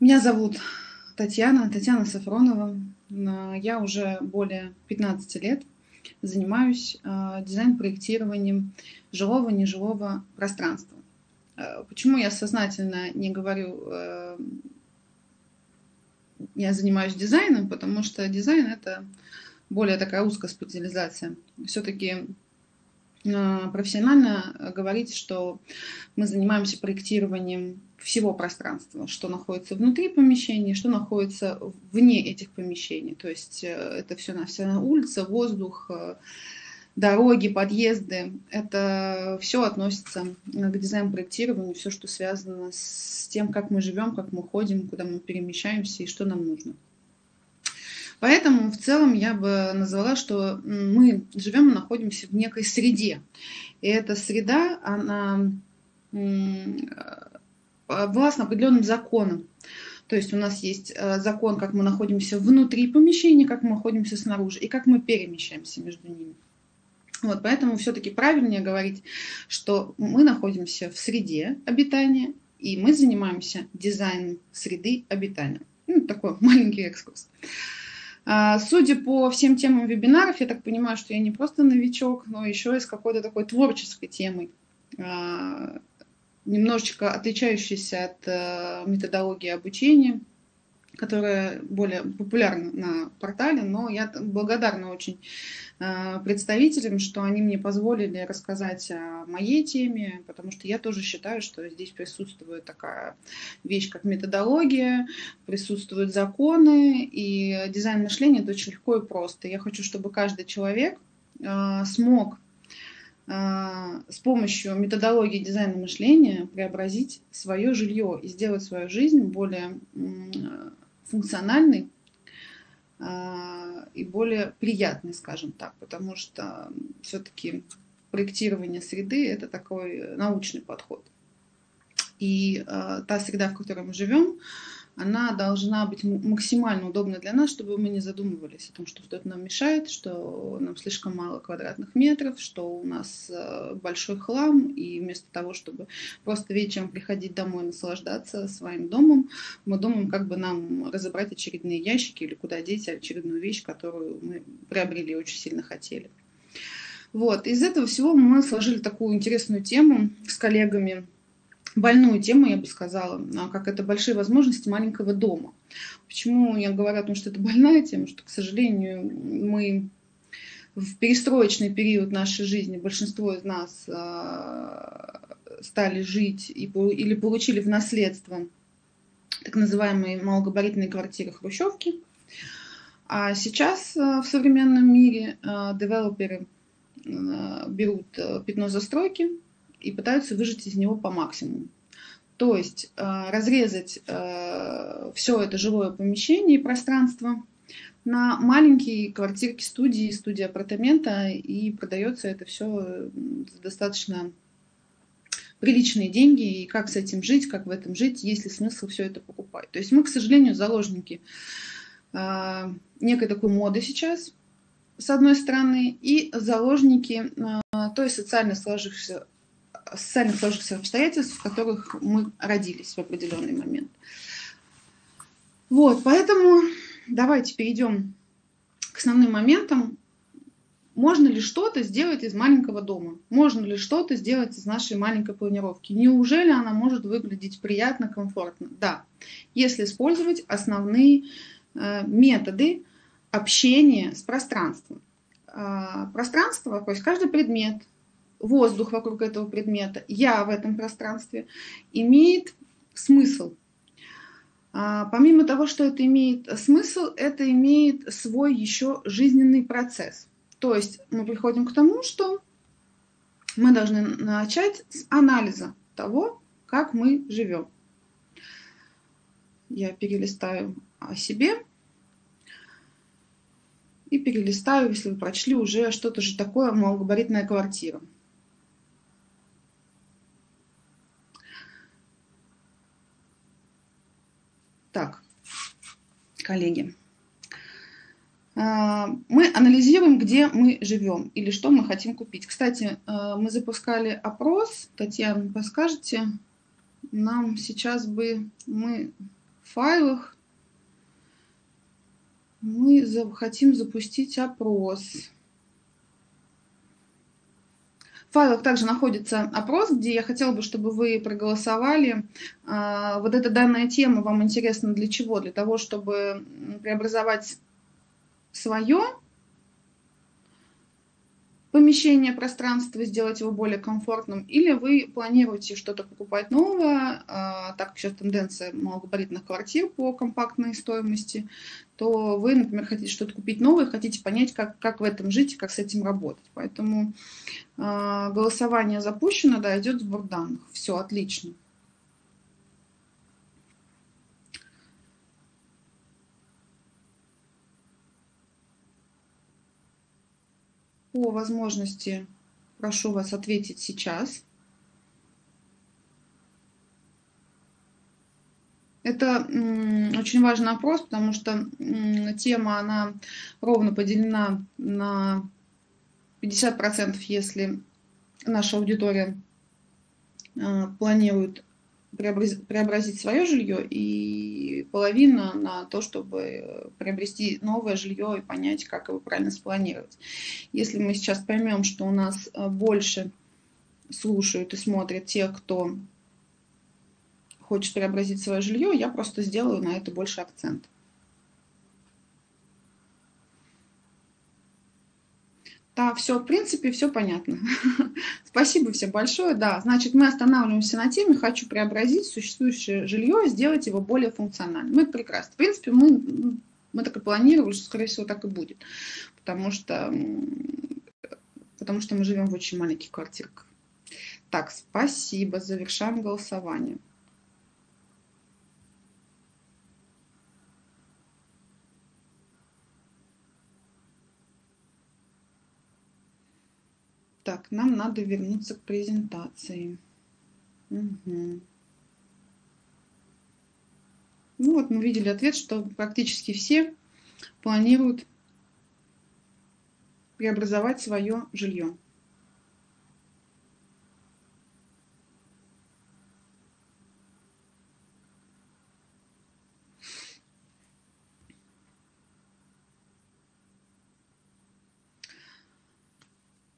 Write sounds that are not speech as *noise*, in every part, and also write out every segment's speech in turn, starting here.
Меня зовут Татьяна, Татьяна Сафронова. Э, я уже более 15 лет занимаюсь э, дизайн-проектированием жилого, нежилого пространства. Э, почему я сознательно не говорю, я занимаюсь дизайном, потому что дизайн это более такая узкая специализация. Все-таки профессионально говорить, что мы занимаемся проектированием всего пространства, что находится внутри помещения, что находится вне этих помещений. То есть э, это все на вся улица, воздух, э, дороги, подъезды. Это все относится к дизайн-проектированию, все, что связано с тем, как мы живем, как мы ходим, куда мы перемещаемся и что нам нужно. Поэтому в целом я бы назвала, что мы живем и находимся в некой среде. И эта среда, она властно определенным законом. То есть у нас есть э, закон, как мы находимся внутри помещения, как мы находимся снаружи и как мы перемещаемся между ними. Вот, поэтому все-таки правильнее говорить, что мы находимся в среде обитания, и мы занимаемся дизайном среды обитания. Ну, такой *laughs* маленький экскурс. А, судя по всем темам вебинаров, я так понимаю, что я не просто новичок, но еще и с какой-то такой творческой темой а, немножечко отличающийся от э, методологии обучения, которая более популярна на портале, но я благодарна очень э, представителям, что они мне позволили рассказать о моей теме, потому что я тоже считаю, что здесь присутствует такая вещь, как методология, присутствуют законы, и дизайн мышления это очень легко и просто. Я хочу, чтобы каждый человек э, смог с помощью методологии дизайна мышления преобразить свое жилье и сделать свою жизнь более функциональной а, и более приятной, скажем так, потому что все-таки проектирование среды это такой научный подход. И а, та среда, в которой мы живем, она должна быть максимально удобной для нас, чтобы мы не задумывались о том, что что-то нам мешает, что нам слишком мало квадратных метров, что у нас э, большой хлам, и вместо того, чтобы просто вечером приходить домой и наслаждаться своим домом, мы думаем, как бы нам разобрать очередные ящики или куда деть очередную вещь, которую мы приобрели очень сильно хотели. Вот, из этого всего мы сложили такую интересную тему с коллегами больную тему, я бы сказала, а как это большие возможности маленького дома. Почему я говорю о том, что это больная тема, что, к сожалению, мы в перестроечный период нашей жизни большинство из нас а, стали жить или получили в наследство так называемые малогабаритные квартиры хрущевки. А сейчас а, в современном мире девелоперы берут пятно застройки, и пытаются выжать из него по максимуму. То есть э, разрезать э, все это жилое помещение и пространство на маленькие квартирки студии, студии апартамента, и продается это все за достаточно приличные деньги, и как с этим жить, как в этом жить, есть ли смысл все это покупать. То есть мы, к сожалению, заложники э, некой такой моды сейчас, с одной стороны, и заложники той социально сложившейся социальных сложившихся обстоятельств, в которых мы родились в определенный момент. Вот, поэтому давайте перейдем к основным моментам. Можно ли что-то сделать из маленького дома? Можно ли что-то сделать из нашей маленькой планировки? Неужели она может выглядеть приятно, комфортно? Да, если использовать основные э, методы общения с пространством. Э, пространство, то есть каждый предмет, воздух вокруг этого предмета, я в этом пространстве, имеет смысл. А, помимо того, что это имеет смысл, это имеет свой еще жизненный процесс. То есть мы приходим к тому, что мы должны начать с анализа того, как мы живем. Я перелистаю о себе и перелистаю, если вы прочли уже что-то же такое, малогабаритная квартира. Так, коллеги. А, мы анализируем, где мы живем или что мы хотим купить. Кстати, а, мы запускали опрос. Татьяна, подскажете, нам сейчас бы мы файлах мы хотим запустить опрос. В файлах также находится опрос, где я хотела бы, чтобы вы проголосовали. А, вот эта данная тема вам интересна для чего? Для того, чтобы преобразовать свое помещение, пространство, сделать его более комфортным, или вы планируете что-то покупать новое, а, так как сейчас тенденция малогабаритных квартир по компактной стоимости, то вы, например, хотите что-то купить новое, хотите понять, как, как в этом жить и как с этим работать. Поэтому э, голосование запущено, да, идет сбор данных. Все, отлично. По возможности прошу вас ответить сейчас. Это очень важный вопрос, потому что тема, она ровно поделена на 50%, если наша аудитория а, планирует преобразить свое жилье, и половина на то, чтобы приобрести новое жилье и понять, как его правильно спланировать. Если мы сейчас поймем, что у нас а, больше слушают и смотрят те, кто хочет преобразить свое жилье, я просто сделаю на это больше акцент. Да, все, в принципе, все понятно. *laughs* Спасибо всем большое. Да, значит, мы останавливаемся на теме «Хочу преобразить существующее жилье и сделать его более функциональным». Мы прекрасно. В принципе, мы, мы так и планировали, что, скорее всего, так и будет. Потому что, потому что мы живем в очень маленьких квартирках. Так, спасибо. Завершаем голосование. Так, нам надо вернуться к презентации. Угу. Ну вот мы видели ответ, что практически все планируют преобразовать свое жилье.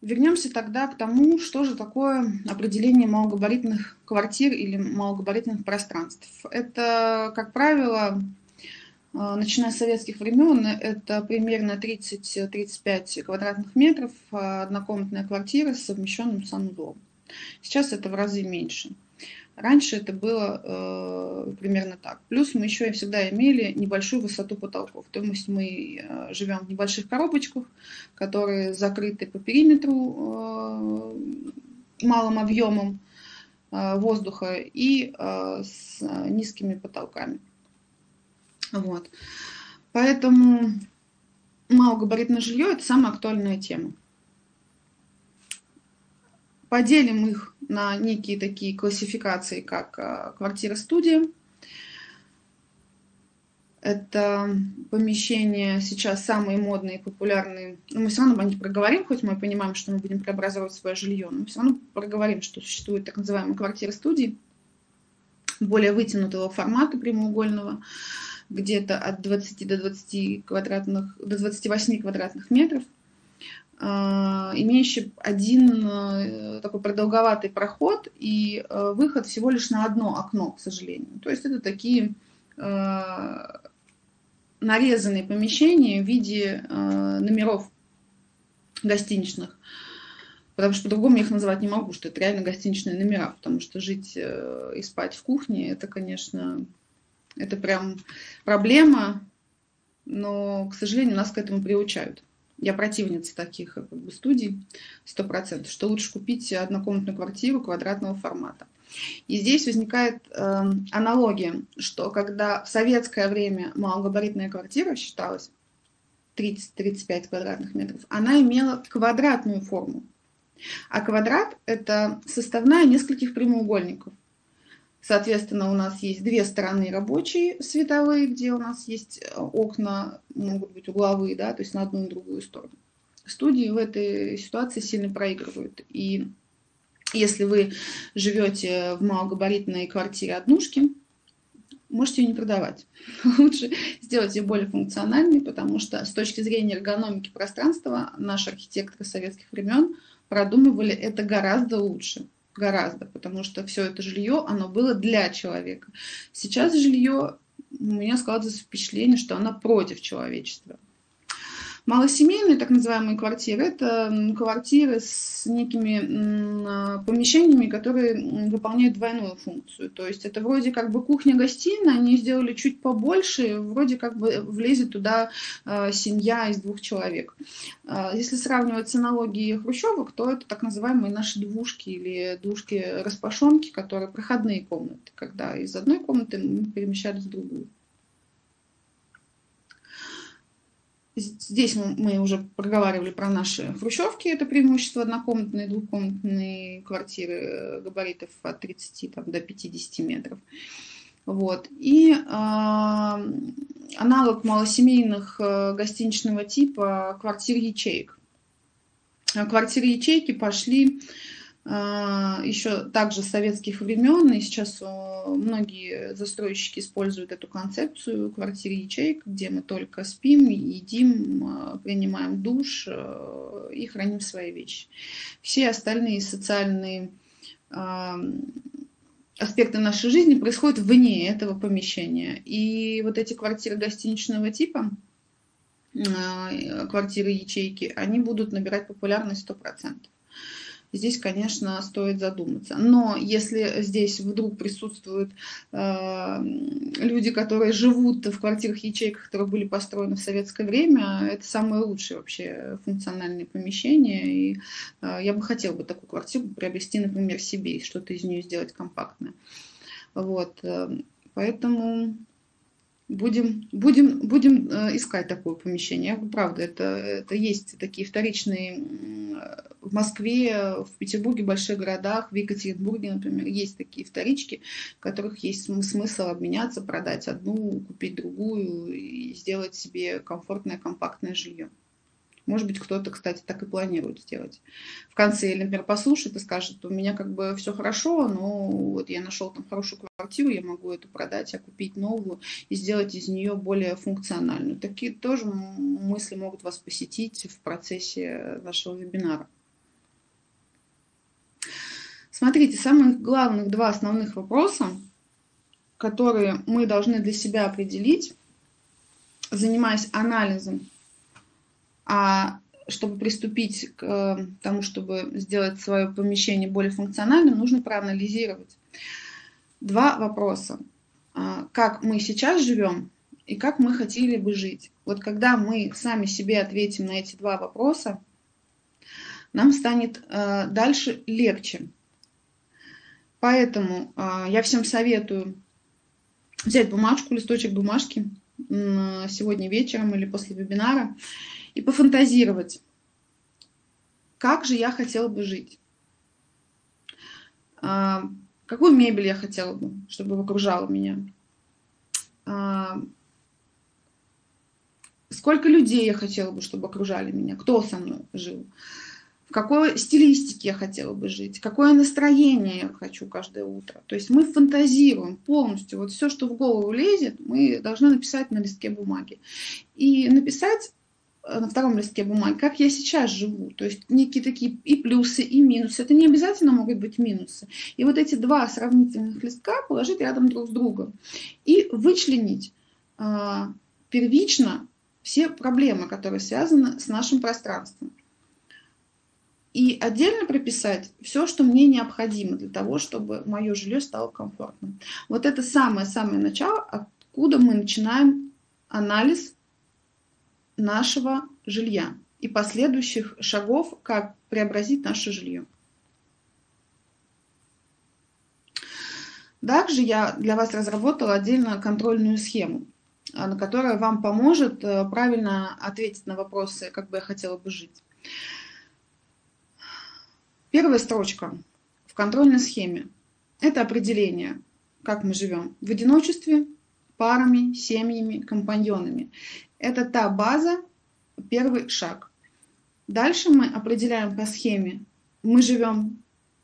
Вернемся тогда к тому, что же такое определение малогабаритных квартир или малогабаритных пространств. Это, как правило, э, начиная с советских времен, это примерно 30-35 квадратных метров, э, однокомнатная квартира с совмещенным санузлом. Сейчас это в разы меньше. Раньше это было э, примерно так. Плюс мы еще и всегда имели небольшую высоту потолков. То есть мы э, живем в небольших коробочках, которые закрыты по периметру э, малым объемом э, воздуха и э, с низкими потолками. Вот. Поэтому малогабаритное жилье – это самая актуальная тема. Поделим их на некие такие классификации, как э, квартира-студия. Это помещения сейчас самые модные популярные. Но мы все равно о них проговорим, хоть мы понимаем, что мы будем преобразовывать свое жилье, но мы все равно проговорим, что существует так называемые квартиры-студии более вытянутого формата прямоугольного, где-то от 20 до 20 квадратных, до 28 квадратных метров – имеющий один э, такой продолговатый проход и э, выход всего лишь на одно окно, к сожалению. То есть это такие э, нарезанные помещения в виде номеров гостиничных. Потому что по-другому я их называть не могу, что это реально гостиничные номера, потому что жить и спать в кухне, это, конечно, это прям проблема, но, к сожалению, нас к этому приучают. Я противница таких э, как бы, студий, сто процентов, что лучше купить однокомнатную квартиру квадратного формата. И здесь возникает э, аналогия, что когда в советское время малогабаритная квартира считалась 30-35 квадратных метров, она имела квадратную форму. А квадрат – это составная нескольких прямоугольников – Соответственно, у нас есть две стороны рабочие световые, где у нас есть э, окна, могут быть угловые, да, то есть на одну и другую сторону. Студии в этой ситуации сильно проигрывают. И если вы живете в малогабаритной квартире однушки, можете ее не продавать. *laughs* Лучше сделать ее более функциональной, потому что с точки зрения эргономики пространства наши архитекторы советских времен продумывали это гораздо лучше. Гораздо, потому что все это жилье, оно было для человека. Сейчас жилье, у меня складывается впечатление, что оно против человечества. Малосемейные, так называемые квартиры, это квартиры с некими а, помещениями, которые выполняют двойную функцию. То есть это вроде как бы кухня-гостиная, они сделали чуть побольше, вроде как бы влезет туда а, семья из двух человек. А, если сравнивать с аналогией хрущевок, то это так называемые наши двушки или двушки-распашонки, которые проходные комнаты, когда из одной комнаты мы перемещались в другую. Здесь мы уже проговаривали про наши хрущевки. Это преимущество однокомнатной, двухкомнатной квартиры э, габаритов от 30 там, до 50 метров. Вот. И э, аналог малосемейных э, гостиничного типа квартир ячеек. Квартиры ячейки пошли еще также с советских времен, и сейчас многие застройщики используют эту концепцию квартиры ячеек, где мы только спим, едим, а, принимаем душ а, и храним свои вещи. Все остальные социальные аспекты нашей жизни происходят вне этого помещения. И вот эти квартиры гостиничного типа, квартиры ячейки, они будут набирать популярность 100% здесь, конечно, стоит задуматься. Но если здесь вдруг присутствуют э, люди, которые живут в квартирах-ячейках, которые были построены в советское время, это самое лучшее вообще функциональное помещение. И э, я бы хотела бы такую квартиру приобрести, например, себе и что-то из нее сделать компактное. Вот. Э, поэтому Будем, будем, будем э, искать такое помещение. Правда, это, это есть такие вторичные в Москве, в Петербурге, в больших городах, в Екатеринбурге, например, есть такие вторички, в которых есть смысл обменяться, продать одну, купить другую и сделать себе комфортное, компактное жилье. Может быть, кто-то, кстати, так и планирует сделать. В конце, или, например, послушает и скажет, у меня как бы все хорошо, но вот я нашел там хорошую квартиру, я могу эту продать, а купить новую и сделать из нее более функциональную. Такие тоже мысли могут вас посетить в процессе вашего вебинара. Смотрите, самых главных два основных вопроса, которые мы должны для себя определить, занимаясь анализом а чтобы приступить к э, тому, чтобы сделать свое помещение более функциональным, нужно проанализировать два вопроса. А, как мы сейчас живем и как мы хотели бы жить. Вот когда мы сами себе ответим на эти два вопроса, нам станет э, дальше легче. Поэтому э, я всем советую взять бумажку, листочек бумажки сегодня вечером или после вебинара и пофантазировать, как же я хотела бы жить. А, какую мебель я хотела бы, чтобы окружала меня. А, сколько людей я хотела бы, чтобы окружали меня, кто со мной жил. В какой стилистике я хотела бы жить, какое настроение я хочу каждое утро. То есть мы фантазируем полностью. Вот все, что в голову лезет, мы должны написать на листке бумаги. И написать на втором листке бумаги, как я сейчас живу. То есть некие такие и плюсы, и минусы. Это не обязательно могут быть минусы. И вот эти два сравнительных листка положить рядом друг с другом. И вычленить э, первично все проблемы, которые связаны с нашим пространством. И отдельно прописать все, что мне необходимо для того, чтобы мое жилье стало комфортным. Вот это самое-самое начало, откуда мы начинаем анализ нашего жилья и последующих шагов, как преобразить наше жилье. Также я для вас разработала отдельно контрольную схему, а, на которая вам поможет э, правильно ответить на вопросы, как бы я хотела бы жить. Первая строчка в контрольной схеме – это определение, как мы живем в одиночестве, парами, семьями, компаньонами. Это та база, первый шаг. Дальше мы определяем по схеме. Мы живем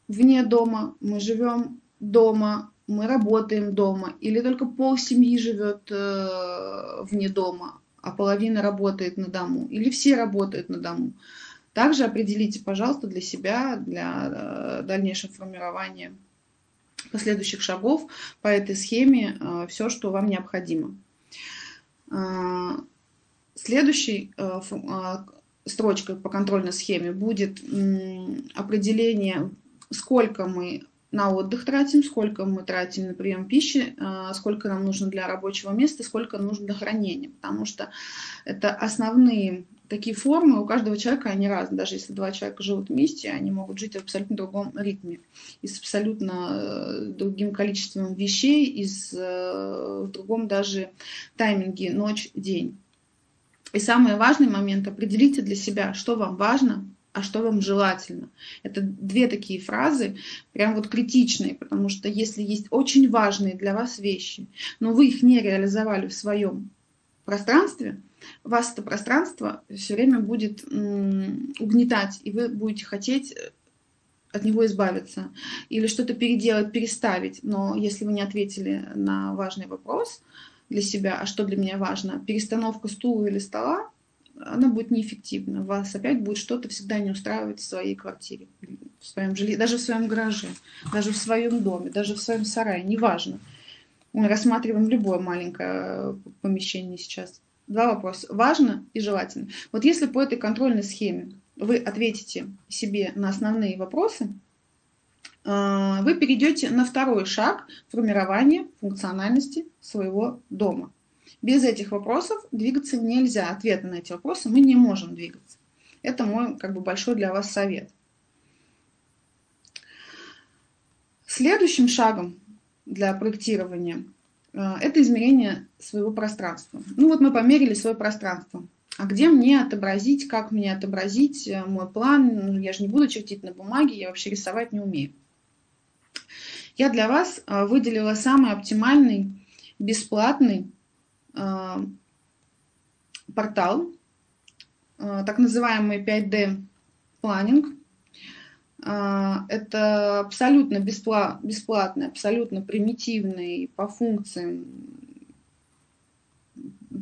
вне дома, мы живем дома, мы работаем дома, или только пол семьи живет э, вне дома, а половина работает на дому, или все работают на дому. Также определите, пожалуйста, для себя, для э, дальнейшего формирования последующих шагов по этой схеме э, все, что вам необходимо. Э, следующей строчкой по контрольной схеме будет определение, сколько мы на отдых тратим, сколько мы тратим на прием пищи, сколько нам нужно для рабочего места, сколько нужно для хранения. Потому что это основные такие формы у каждого человека, они разные. Даже если два человека живут вместе, они могут жить в абсолютно другом ритме и с абсолютно э, другим количеством вещей, и с, э, в другом даже тайминге ночь-день. И самый важный момент, определите для себя, что вам важно, а что вам желательно. Это две такие фразы, прям вот критичные, потому что если есть очень важные для вас вещи, но вы их не реализовали в своем пространстве, вас это пространство все время будет угнетать, и вы будете хотеть э, от него избавиться или что-то переделать, переставить. Но если вы не ответили на важный вопрос для себя, а что для меня важно, перестановка стула или стола, она будет неэффективна. Вас опять будет что-то всегда не устраивать в своей квартире, в своем жиле, даже в своем гараже, даже в своем доме, даже в своем сарае, неважно. Мы рассматриваем любое маленькое помещение сейчас два вопроса. Важно и желательно. Вот если по этой контрольной схеме вы ответите себе на основные вопросы, э, вы перейдете на второй шаг формирования функциональности своего дома. Без этих вопросов двигаться нельзя. Ответы на эти вопросы мы не можем двигаться. Это мой как бы большой для вас совет. Следующим шагом для проектирования Э, это измерение своего пространства. Ну вот мы померили свое пространство. А где мне отобразить, как мне отобразить э, мой план? Ну, я же не буду чертить на бумаге, я вообще рисовать не умею. Я для вас э, выделила самый оптимальный, бесплатный портал, так называемый 5D планинг. А, это абсолютно бесплатный, абсолютно примитивный по функциям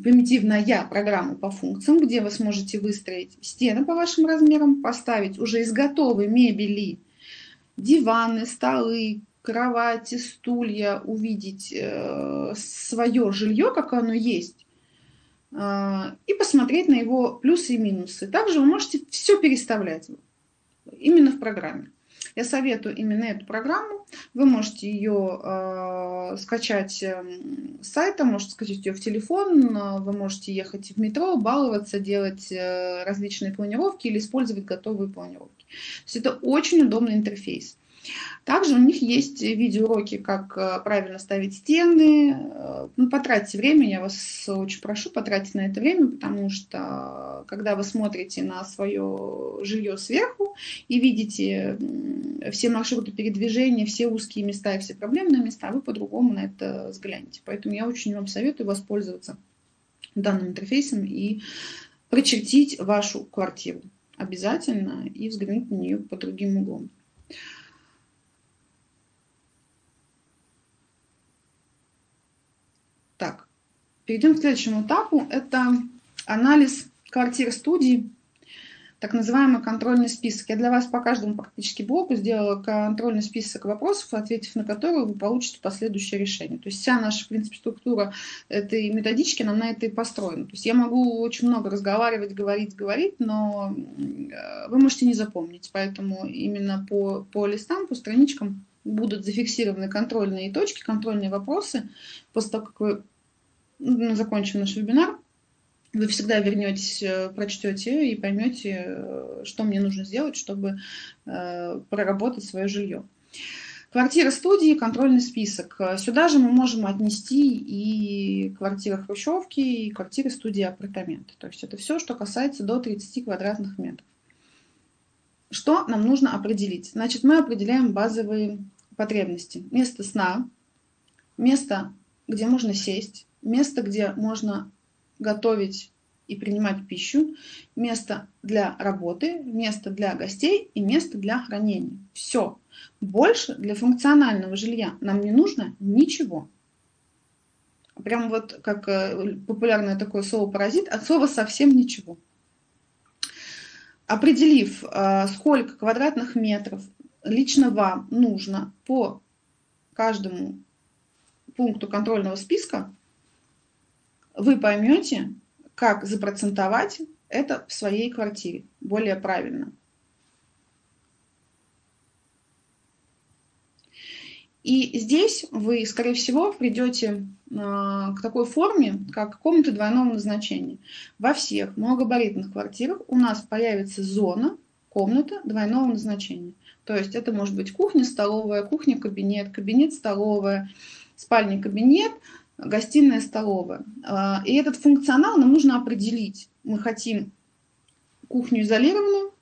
примитивная программа по функциям, где вы сможете выстроить стены по вашим размерам, поставить уже из готовой мебели диваны, столы, кровати, стулья, увидеть э, свое жилье, как оно есть, э, и посмотреть на его плюсы и минусы. Также вы можете все переставлять именно в программе. Я советую именно эту программу. Вы можете ее э, скачать э, с сайта, можете скачать ее в телефон, вы можете ехать в метро, баловаться, делать э, различные планировки или использовать готовые планировки. То есть это очень удобный интерфейс. Также у них есть видеоуроки, как э, правильно ставить стены. Э, ну, потратьте время, я вас очень прошу потратить на это время, потому что когда вы смотрите на свое жилье сверху и видите все маршруты передвижения, все узкие места и все проблемные места, вы по-другому на это взглянете. Поэтому я очень вам советую воспользоваться данным интерфейсом и прочертить вашу квартиру обязательно и взглянуть на нее по другим углом. Так, перейдем к следующему этапу. Это анализ квартир студий, так называемый контрольный список. Я для вас по каждому практически блоку сделала контрольный список вопросов, ответив на которые вы получите последующее решение. То есть вся наша, в принципе, структура этой методички, она на это и построена. То есть я могу очень много разговаривать, говорить, говорить, но э, вы можете не запомнить. Поэтому именно по, по листам, по страничкам будут зафиксированы контрольные точки, контрольные вопросы. После того, как вы закончим наш вебинар, вы всегда вернетесь, э, прочтете и поймете, э, что мне нужно сделать, чтобы э, проработать свое жилье. Квартира студии, контрольный список. Сюда же мы можем отнести и квартиры хрущевки, и квартиры студии апартаменты. То есть это все, что касается до 30 квадратных метров. Что нам нужно определить? Значит, мы определяем базовые потребности. Место сна, место, где можно сесть, место, где можно готовить и принимать пищу, место для работы, место для гостей и место для хранения. Все. Больше для функционального жилья нам не нужно ничего. Прям вот как э, популярное такое слово паразит, от слова совсем ничего. Определив, э, сколько квадратных метров лично вам нужно по каждому пункту контрольного списка, вы поймете, как запроцентовать это в своей квартире более правильно. И здесь вы, скорее всего, придете а, к такой форме, как комнаты двойного назначения. Во всех многогабаритных квартирах у нас появится зона, комната двойного назначения. То есть это может быть кухня, столовая, кухня-кабинет, кабинет-столовая, спальня-кабинет, гостиная, столовая. А, и этот функционал нам нужно определить. Мы хотим кухню изолированную,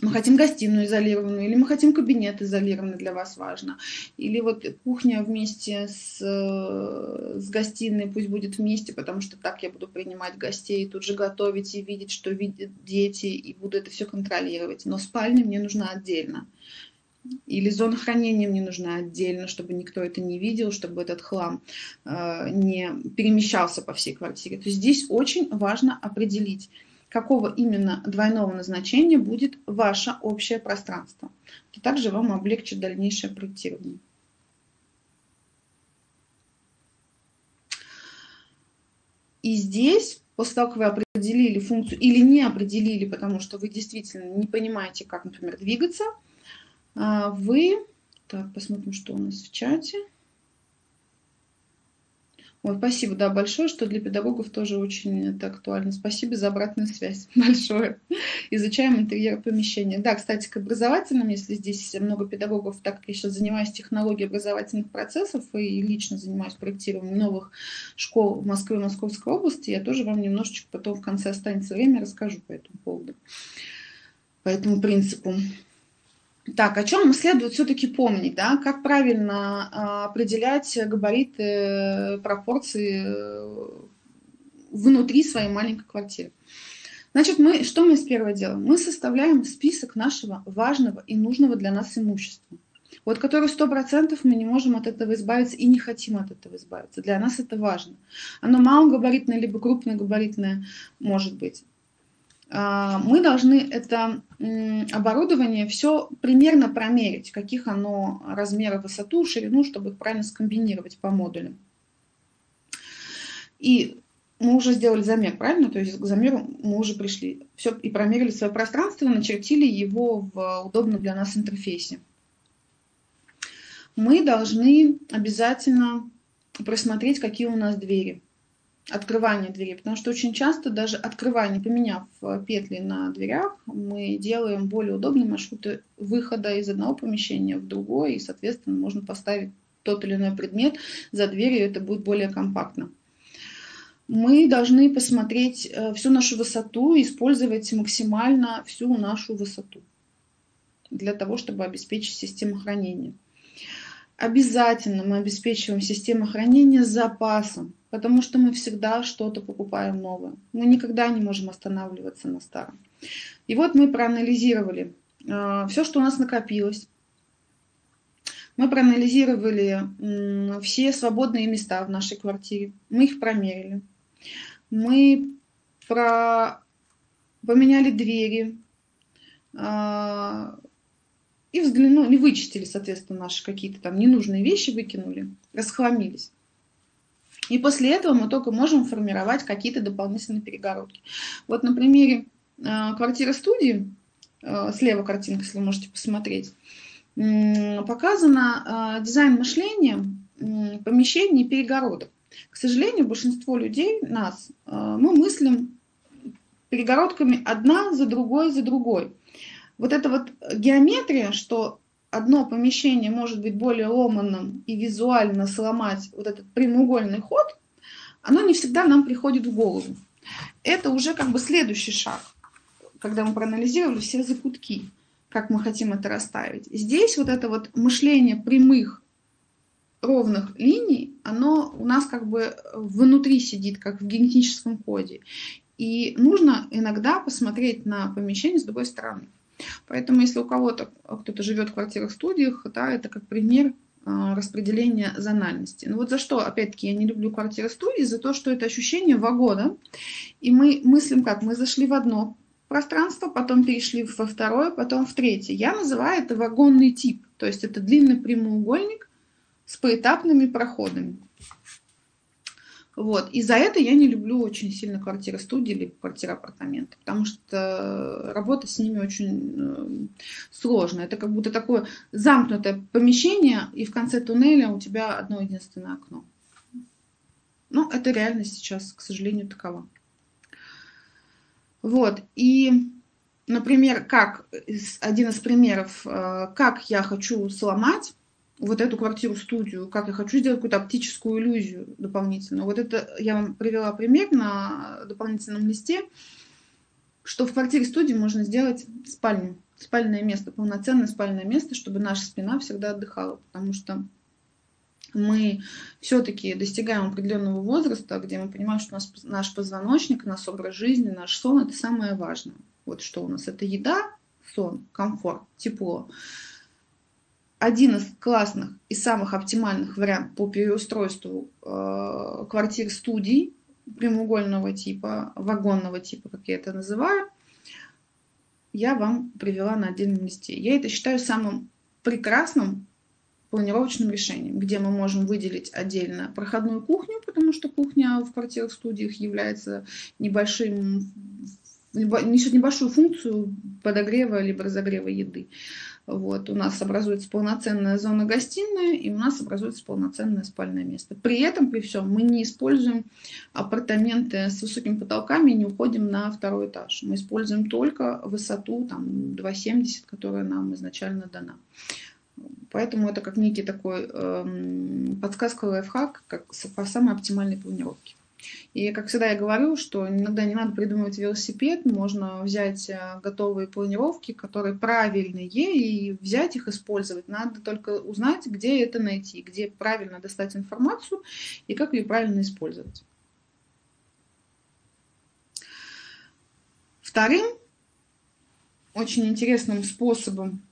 мы хотим гостиную изолированную, или мы хотим кабинет изолированный, для вас важно. Или вот кухня вместе с, э, с гостиной пусть будет вместе, потому что так я буду принимать гостей, тут же готовить и видеть, что видят дети, и буду это все контролировать. Но спальня мне нужна отдельно. Или зона хранения мне нужна отдельно, чтобы никто это не видел, чтобы этот хлам э, не перемещался по всей квартире. То есть здесь очень важно определить, какого именно двойного назначения будет ваше общее пространство. Это также вам облегчит дальнейшее проектирование. И здесь, после того, как вы определили функцию или не определили, потому что вы действительно не понимаете, как, например, двигаться, вы... Так, посмотрим, что у нас в чате. Ой, спасибо, да, большое, что для педагогов тоже очень это актуально. Спасибо за обратную связь *laughs* большое. Изучаем интерьер помещения. Да, кстати, к образовательным, если здесь много педагогов, так как я сейчас занимаюсь технологией образовательных процессов и лично занимаюсь проектированием новых школ в Москве и Московской области, я тоже вам немножечко потом в конце останется время расскажу по этому поводу, по этому принципу. Так, о чем следует все-таки помнить, да, как правильно а, определять габариты, пропорции э, внутри своей маленькой квартиры. Значит, мы, что мы с первого делаем? Мы составляем список нашего важного и нужного для нас имущества, вот который сто процентов мы не можем от этого избавиться и не хотим от этого избавиться. Для нас это важно. Оно малогабаритное либо крупногабаритное может быть. А, мы должны это оборудование все примерно промерить, каких оно размеров, высоту, ширину, чтобы их правильно скомбинировать по модулям. И мы уже сделали замер, правильно? То есть к замеру мы уже пришли. Все, и промерили свое пространство, начертили его в удобном для нас интерфейсе. Мы должны обязательно просмотреть, какие у нас двери открывание двери, потому что очень часто даже открывание, поменяв э, петли на дверях, мы делаем более удобные маршруты выхода из одного помещения в другое, и, соответственно, можно поставить тот или иной предмет за дверью, это будет более компактно. Мы должны посмотреть э, всю нашу высоту, использовать максимально всю нашу высоту для того, чтобы обеспечить систему хранения. Обязательно мы обеспечиваем систему хранения запасом, потому что мы всегда что-то покупаем новое. Мы никогда не можем останавливаться на старом. И вот мы проанализировали э, все, что у нас накопилось. Мы проанализировали все свободные места в нашей квартире. Мы их промерили. Мы про... поменяли двери, э, и взглянули, вычистили, соответственно, наши какие-то там ненужные вещи, выкинули, расхламились. И после этого мы только можем формировать какие-то дополнительные перегородки. Вот на примере э, квартиры-студии, э, слева картинка, если можете посмотреть, показано э, дизайн мышления помещений и перегородок. К сожалению, большинство людей, нас, мы мыслим перегородками одна за другой, за другой вот эта вот геометрия, что одно помещение может быть более ломанным и визуально сломать вот этот прямоугольный ход, оно не всегда нам приходит в голову. Это уже как бы следующий шаг, когда мы проанализировали все закутки, как мы хотим это расставить. Здесь вот это вот мышление прямых ровных линий, оно у нас как бы внутри сидит, как в генетическом коде. И нужно иногда посмотреть на помещение с другой стороны. Поэтому если у кого-то кто-то живет в квартирах-студиях, да, это как пример а, распределения зональности. Ну вот за что, опять-таки, я не люблю квартиры-студии, за то, что это ощущение вагона. И мы мыслим как? Мы зашли в одно пространство, потом перешли во второе, потом в третье. Я называю это вагонный тип. То есть это длинный прямоугольник с поэтапными проходами. Вот. И за это я не люблю очень сильно квартиры-студии или квартиры-апартаменты, потому что работа с ними очень э, сложно. Это как будто такое замкнутое помещение, и в конце туннеля у тебя одно единственное окно. Ну, это реальность сейчас, к сожалению, такова. Вот. И, например, как один из примеров, э, как я хочу сломать вот эту квартиру-студию, как я хочу сделать какую-то оптическую иллюзию дополнительно. Вот это я вам привела пример на дополнительном листе, что в квартире-студии можно сделать спальню, спальное место, полноценное спальное место, чтобы наша спина всегда отдыхала, потому что мы все-таки достигаем определенного возраста, где мы понимаем, что у нас наш позвоночник, наш образ жизни, наш сон – это самое важное. Вот что у нас – это еда, сон, комфорт, тепло один из классных и самых оптимальных вариантов по переустройству э, квартир студий прямоугольного типа, вагонного типа, как я это называю, я вам привела на отдельном листе. Я это считаю самым прекрасным планировочным решением, где мы можем выделить отдельно проходную кухню, потому что кухня в квартирах-студиях является небольшим, несет небольшую функцию подогрева либо разогрева еды. Вот, у нас образуется полноценная зона гостиная, и у нас образуется полноценное спальное место. При этом, при всем, мы не используем апартаменты с высокими потолками и не уходим на второй этаж. Мы используем только высоту там, 2,70, которая нам изначально дана. Поэтому это как некий такой эм, подсказка лайфхак, как по самой оптимальной планировке. И, как всегда, я говорю, что иногда не надо придумывать велосипед, можно взять э, готовые планировки, которые правильные, и взять их, использовать. Надо только узнать, где это найти, где правильно достать информацию и как ее правильно использовать. Вторым очень интересным способом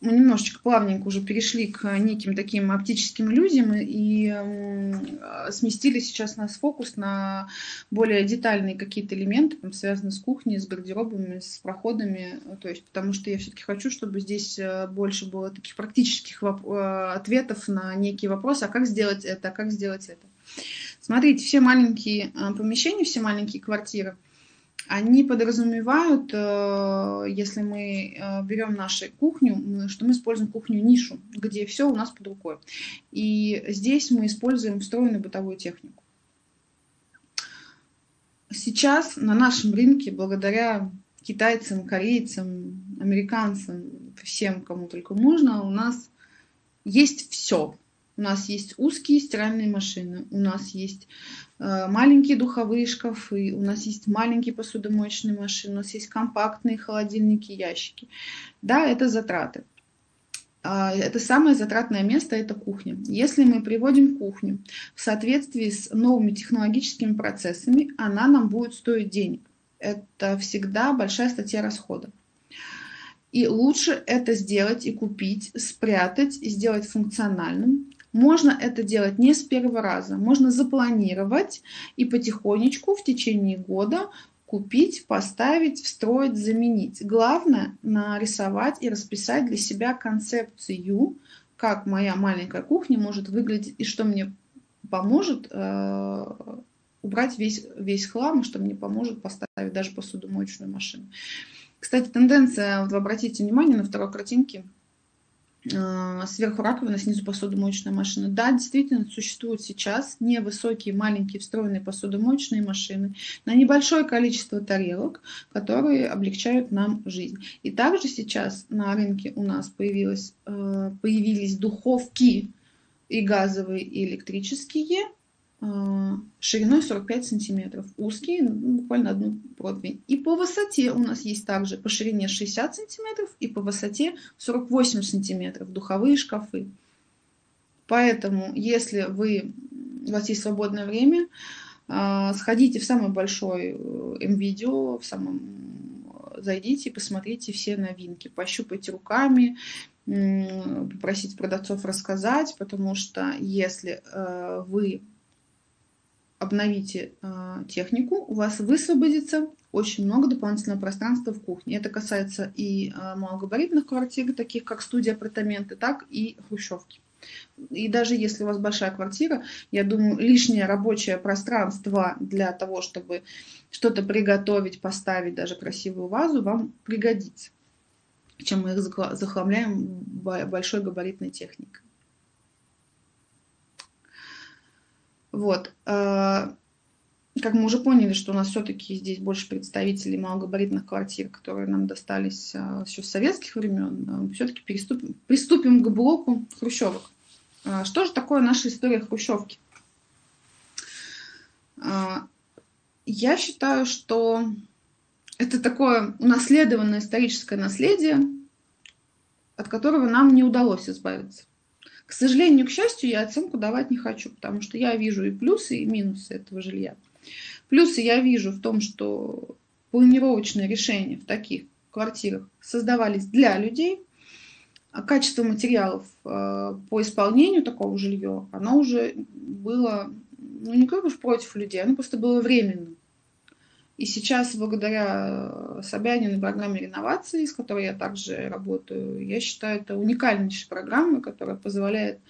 мы немножечко плавненько уже перешли к неким таким оптическим иллюзиям и э, сместили сейчас нас фокус на более детальные какие-то элементы, там, связанные с кухней, с гардеробами, с проходами. То есть, потому что я все-таки хочу, чтобы здесь э, больше было таких практических э, ответов на некие вопросы, а как сделать это, а как сделать это. Смотрите, все маленькие помещения, все маленькие квартиры, они подразумевают, э, если мы э, берем нашу кухню, что мы используем кухню-нишу, где все у нас под рукой. И здесь мы используем встроенную бытовую технику. Сейчас на нашем рынке, благодаря китайцам, корейцам, американцам, всем, кому только можно, у нас есть все. У нас есть узкие стиральные машины, у нас есть э, маленькие духовые шкафы, у нас есть маленькие посудомоечные машины, у нас есть компактные холодильники, ящики. Да, это затраты. А, это самое затратное место, это кухня. Если мы приводим кухню в соответствии с новыми технологическими процессами, она нам будет стоить денег. Это всегда большая статья расхода. И лучше это сделать и купить, спрятать и сделать функциональным, можно это делать не с первого раза, можно запланировать и потихонечку в течение года купить, поставить, встроить, заменить. Главное нарисовать и расписать для себя концепцию, как моя маленькая кухня может выглядеть и что мне поможет э, убрать весь, весь хлам, что мне поможет поставить даже посудомоечную машину. Кстати, тенденция, вот обратите внимание на второй картинке, сверху раковина, снизу посудомоечная машина. Да, действительно, существуют сейчас невысокие, маленькие встроенные посудомоечные машины на небольшое количество тарелок, которые облегчают нам жизнь. И также сейчас на рынке у нас появилось, э, появились духовки и газовые, и электрические, шириной 45 сантиметров, узкие, ну, буквально одну противень. И по высоте у нас есть также по ширине 60 сантиметров и по высоте 48 сантиметров духовые шкафы. Поэтому, если вы, у вас есть свободное время, а, сходите в самый большой МВидео, в самом зайдите, посмотрите все новинки, пощупайте руками, попросите продавцов рассказать, потому что если э, вы обновите э, технику, у вас высвободится очень много дополнительного пространства в кухне. Это касается и э, малогабаритных квартир, таких как студия апартаменты, так и хрущевки. И даже если у вас большая квартира, я думаю, лишнее рабочее пространство для того, чтобы что-то приготовить, поставить даже красивую вазу, вам пригодится, чем мы их захламляем большой габаритной техникой. Вот. А, как мы уже поняли, что у нас все-таки здесь больше представителей малогабаритных квартир, которые нам достались еще с советских времен, а, все-таки приступим, приступим к блоку хрущевок. Что же такое наша история хрущевки? Я считаю, что это такое унаследованное историческое наследие, от которого нам не удалось избавиться. К сожалению, к счастью, я оценку давать не хочу, потому что я вижу и плюсы, и минусы этого жилья. Плюсы я вижу в том, что планировочные решения в таких квартирах создавались для людей, а качество материалов э, по исполнению такого жилья, оно уже было, ну не как уж против людей, оно просто было временным. И сейчас, благодаря э, Собянину программе реновации, с которой я также работаю, я считаю, это уникальнейшая программа, которая позволяет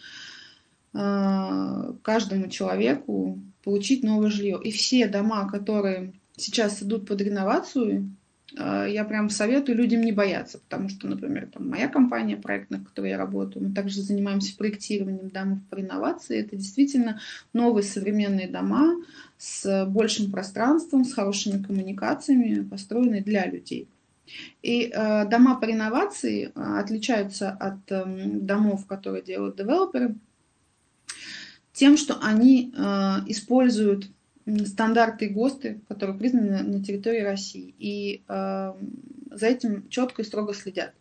э, каждому человеку получить новое жилье. И все дома, которые сейчас идут под реновацию, я прям советую людям не бояться, потому что, например, там моя компания проектная, в которой я работаю, мы также занимаемся проектированием домов по реновации. Это действительно новые современные дома, с большим пространством, с хорошими коммуникациями, построенные для людей. И э, дома по реновации э, отличаются от э, домов, которые делают девелоперы, тем, что они э, используют стандарты ГОСТы, которые признаны на территории России, и э, за этим четко и строго следят.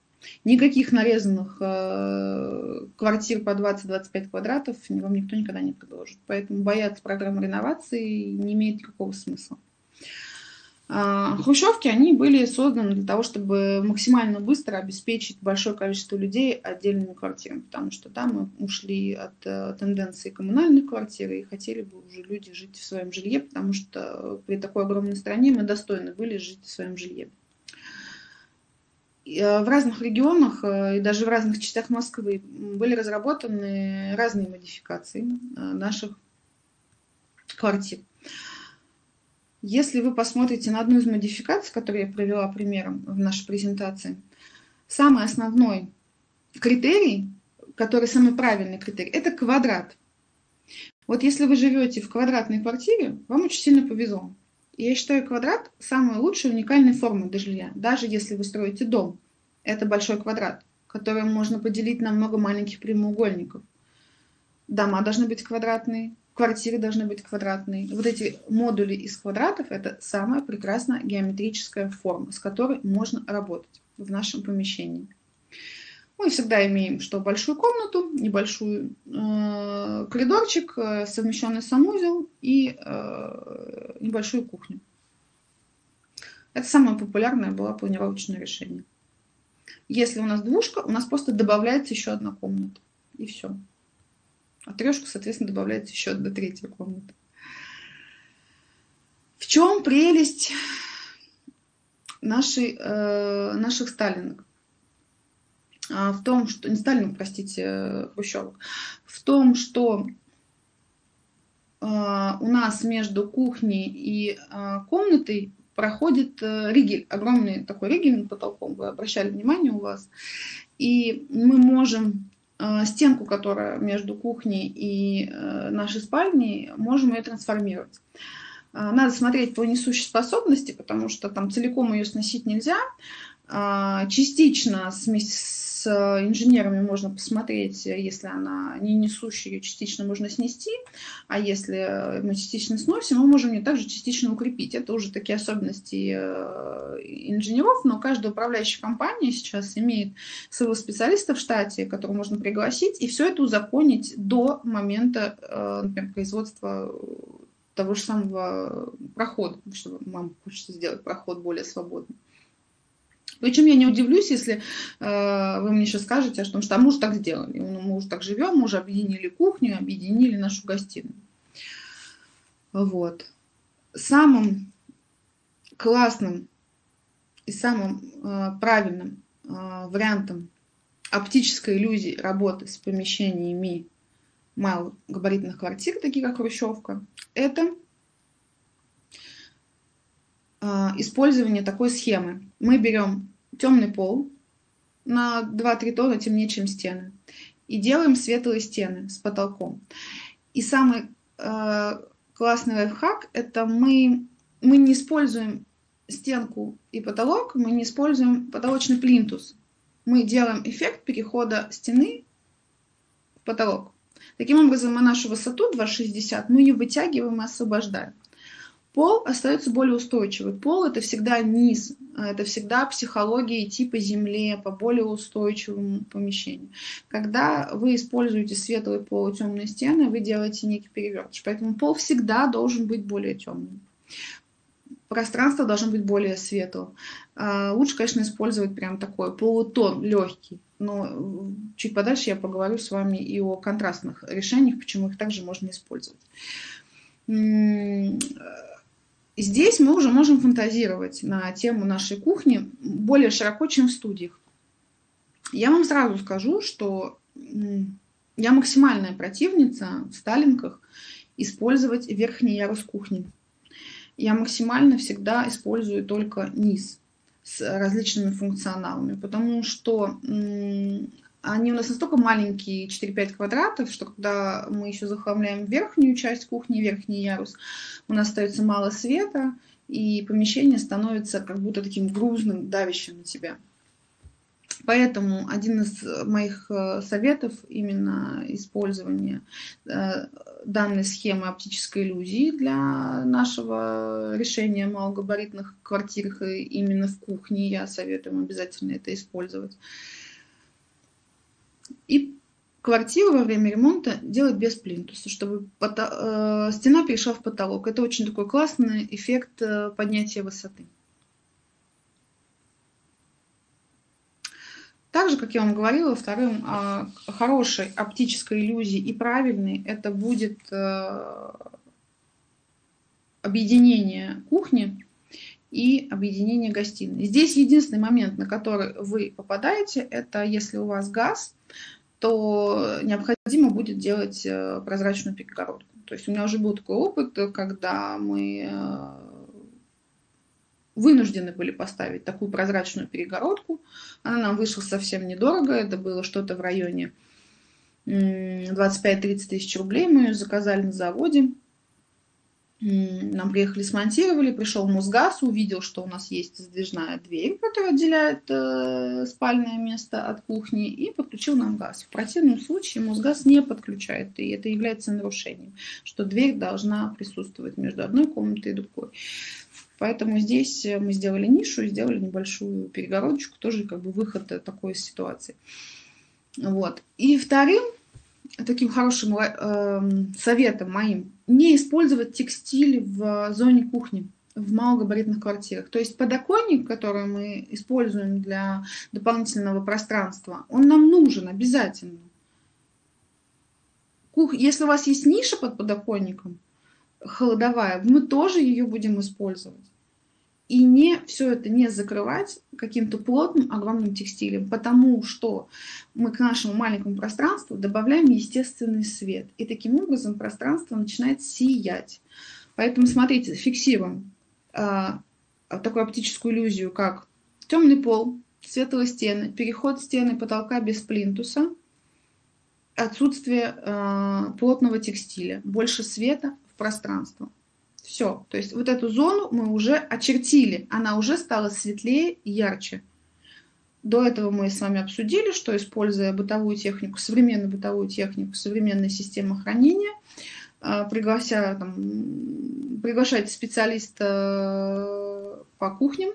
Никаких нарезанных э, квартир по 20-25 квадратов вам никто никогда не предложит. Поэтому бояться программы реновации не имеет никакого смысла. А, хрущевки, они были созданы для того, чтобы максимально быстро обеспечить большое количество людей отдельными квартирами, потому что там мы ушли от э, тенденции коммунальных квартир и хотели бы уже люди жить в своем жилье, потому что при такой огромной стране мы достойны были жить в своем жилье. Э, в разных регионах э, и даже в разных частях Москвы были разработаны разные модификации наших квартир. Если вы посмотрите на одну из модификаций, которую я провела примером в нашей презентации, самый основной критерий, который самый правильный критерий, это квадрат. Вот если вы живете в квадратной квартире, вам очень сильно повезло. Я считаю квадрат самой лучшей уникальной формой для жилья. Даже если вы строите дом, это большой квадрат, который можно поделить на много маленьких прямоугольников. Дома должны быть квадратные, квартиры должны быть квадратные. Вот эти модули из квадратов – это самая прекрасная геометрическая форма, с которой можно работать в нашем помещении. Мы всегда имеем что большую комнату, небольшой э, коридорчик, э, совмещенный санузел и э, небольшую кухню. Это самое популярное было планировочное решение. Если у нас двушка, у нас просто добавляется еще одна комната. И все. А трешка, соответственно, добавляется еще одна третья комната. В чем прелесть нашей, э, наших сталинок? А, в том, что... Не Сталин, простите, э, Хрущевок. В том, что э, у нас между кухней и э, комнатой проходит ригель, огромный такой ригель над потолком, вы обращали внимание у вас. И мы можем стенку, которая между кухней и нашей спальней, можем ее трансформировать. Надо смотреть по несущей способности, потому что там целиком ее сносить нельзя. Частично с инженерами можно посмотреть, если она не несущая, ее частично можно снести, а если мы частично сносим, мы можем ее также частично укрепить. Это уже такие особенности э, инженеров, но каждая управляющая компания сейчас имеет своего специалиста в штате, которого можно пригласить, и все это узаконить до момента, э, например, производства того же самого прохода, чтобы мама хочет сделать проход более свободным. Причем я не удивлюсь, если э, вы мне сейчас скажете, что, что а мы уже так сделали. Ну, мы уже так живем, мы уже объединили кухню, объединили нашу гостиную. Вот. Самым классным и самым э, правильным э, вариантом оптической иллюзии работы с помещениями малогабаритных квартир, такие как Хрущевка, это использование такой схемы. Мы берем темный пол на 2-3 тона темнее, чем стены, и делаем светлые стены с потолком. И самый э, классный лайфхак – это мы, мы не используем стенку и потолок, мы не используем потолочный плинтус. Мы делаем эффект перехода стены в потолок. Таким образом, мы нашу высоту 2,60 мы ее вытягиваем и освобождаем. Пол остается более устойчивый. Пол это всегда низ, это всегда психология идти по земле, по более устойчивому помещению. Когда вы используете светлый пол и темные стены, вы делаете некий перевертыш. Поэтому пол всегда должен быть более темным. Пространство должно быть более светлым. А, лучше, конечно, использовать прям такой полутон легкий. Но чуть подальше я поговорю с вами и о контрастных решениях, почему их также можно использовать Здесь мы уже можем фантазировать на тему нашей кухни более широко, чем в студиях. Я вам сразу скажу, что я максимальная противница в сталинках использовать верхний ярус кухни. Я максимально всегда использую только низ с различными функционалами, потому что они у нас настолько маленькие, 4-5 квадратов, что когда мы еще захламляем верхнюю часть кухни, верхний ярус, у нас остается мало света, и помещение становится как будто таким грузным, давящим на тебя. Поэтому один из моих э, советов именно использование э, данной схемы оптической иллюзии для нашего решения малогабаритных квартир именно в кухне. Я советую обязательно это использовать. И квартиру во время ремонта делать без плинтуса, чтобы э, стена перешла в потолок. Это очень такой классный эффект э, поднятия высоты. Также, как я вам говорила, вторым э, хорошей оптической иллюзией и правильной это будет э, объединение кухни и объединение гостиной. Здесь единственный момент, на который вы попадаете, это если у вас газ, то необходимо будет делать э, прозрачную перегородку. То есть у меня уже был такой опыт, когда мы э, вынуждены были поставить такую прозрачную перегородку. Она нам вышла совсем недорого, это было что-то в районе 25-30 тысяч рублей. Мы ее заказали на заводе. Нам приехали, смонтировали, пришел Мосгаз, увидел, что у нас есть сдвижная дверь, которая отделяет э, спальное место от кухни, и подключил нам газ. В противном случае Мосгаз не подключает, и это является нарушением, что дверь должна присутствовать между одной комнатой и другой. Поэтому здесь мы сделали нишу и сделали небольшую перегородочку, тоже как бы выход такой ситуации. Вот. И вторым таким хорошим э, советом моим не использовать текстиль в зоне кухни в малогабаритных квартирах. То есть подоконник, который мы используем для дополнительного пространства, он нам нужен обязательно. Кух... Если у вас есть ниша под подоконником, холодовая, мы тоже ее будем использовать и не все это не закрывать каким-то плотным огромным текстилем, потому что мы к нашему маленькому пространству добавляем естественный свет, и таким образом пространство начинает сиять. Поэтому смотрите, фиксируем э, такую оптическую иллюзию, как темный пол, светлые стены, переход стены потолка без плинтуса, отсутствие э, плотного текстиля, больше света в пространство. Все. То есть вот эту зону мы уже очертили. Она уже стала светлее и ярче. До этого мы с вами обсудили, что используя бытовую технику, современную бытовую технику, современные системы хранения, а, приглася, там, приглашайте специалиста по кухням,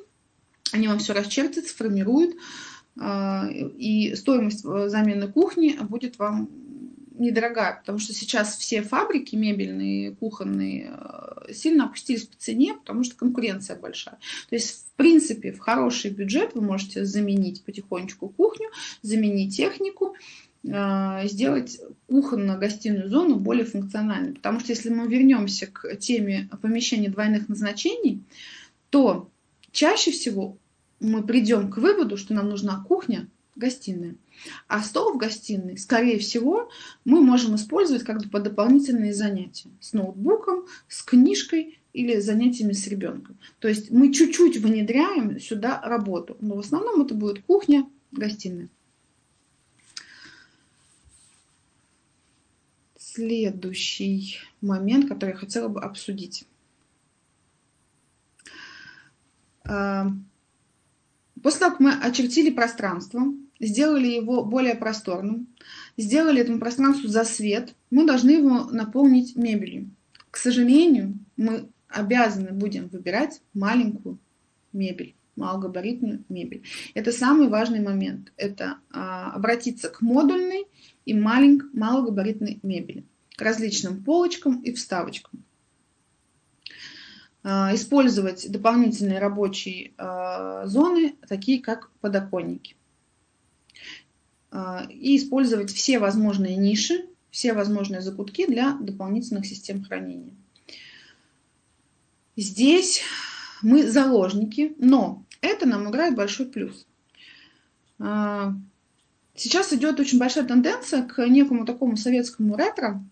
они вам все расчертят, сформируют, а, и стоимость э, замены кухни будет вам недорогая, потому что сейчас все фабрики мебельные, кухонные, э, сильно опустились по цене, потому что конкуренция большая. То есть, в принципе, в хороший бюджет вы можете заменить потихонечку кухню, заменить технику, э, сделать кухонно-гостиную зону более функциональной. Потому что если мы вернемся к теме помещений двойных назначений, то чаще всего мы придем к выводу, что нам нужна кухня, гостиная. А стол в гостиной, скорее всего, мы можем использовать как бы дополнительные занятия с ноутбуком, с книжкой или занятиями с ребенком. То есть мы чуть-чуть внедряем сюда работу, но в основном это будет кухня, гостиная. Следующий момент, который я хотела бы обсудить. А, после того, как мы очертили пространство, сделали его более просторным, сделали этому пространству засвет, мы должны его наполнить мебелью. К сожалению, мы обязаны будем выбирать маленькую мебель, малогабаритную мебель. Это самый важный момент. Это а, обратиться к модульной и маленькой малогабаритной мебели, к различным полочкам и вставочкам. А, использовать дополнительные рабочие а, зоны, такие как подоконники. А, и использовать все возможные ниши, все возможные закутки для дополнительных систем хранения. Здесь мы заложники, но это нам играет большой плюс. А, сейчас идет очень большая тенденция к некому такому советскому ретро,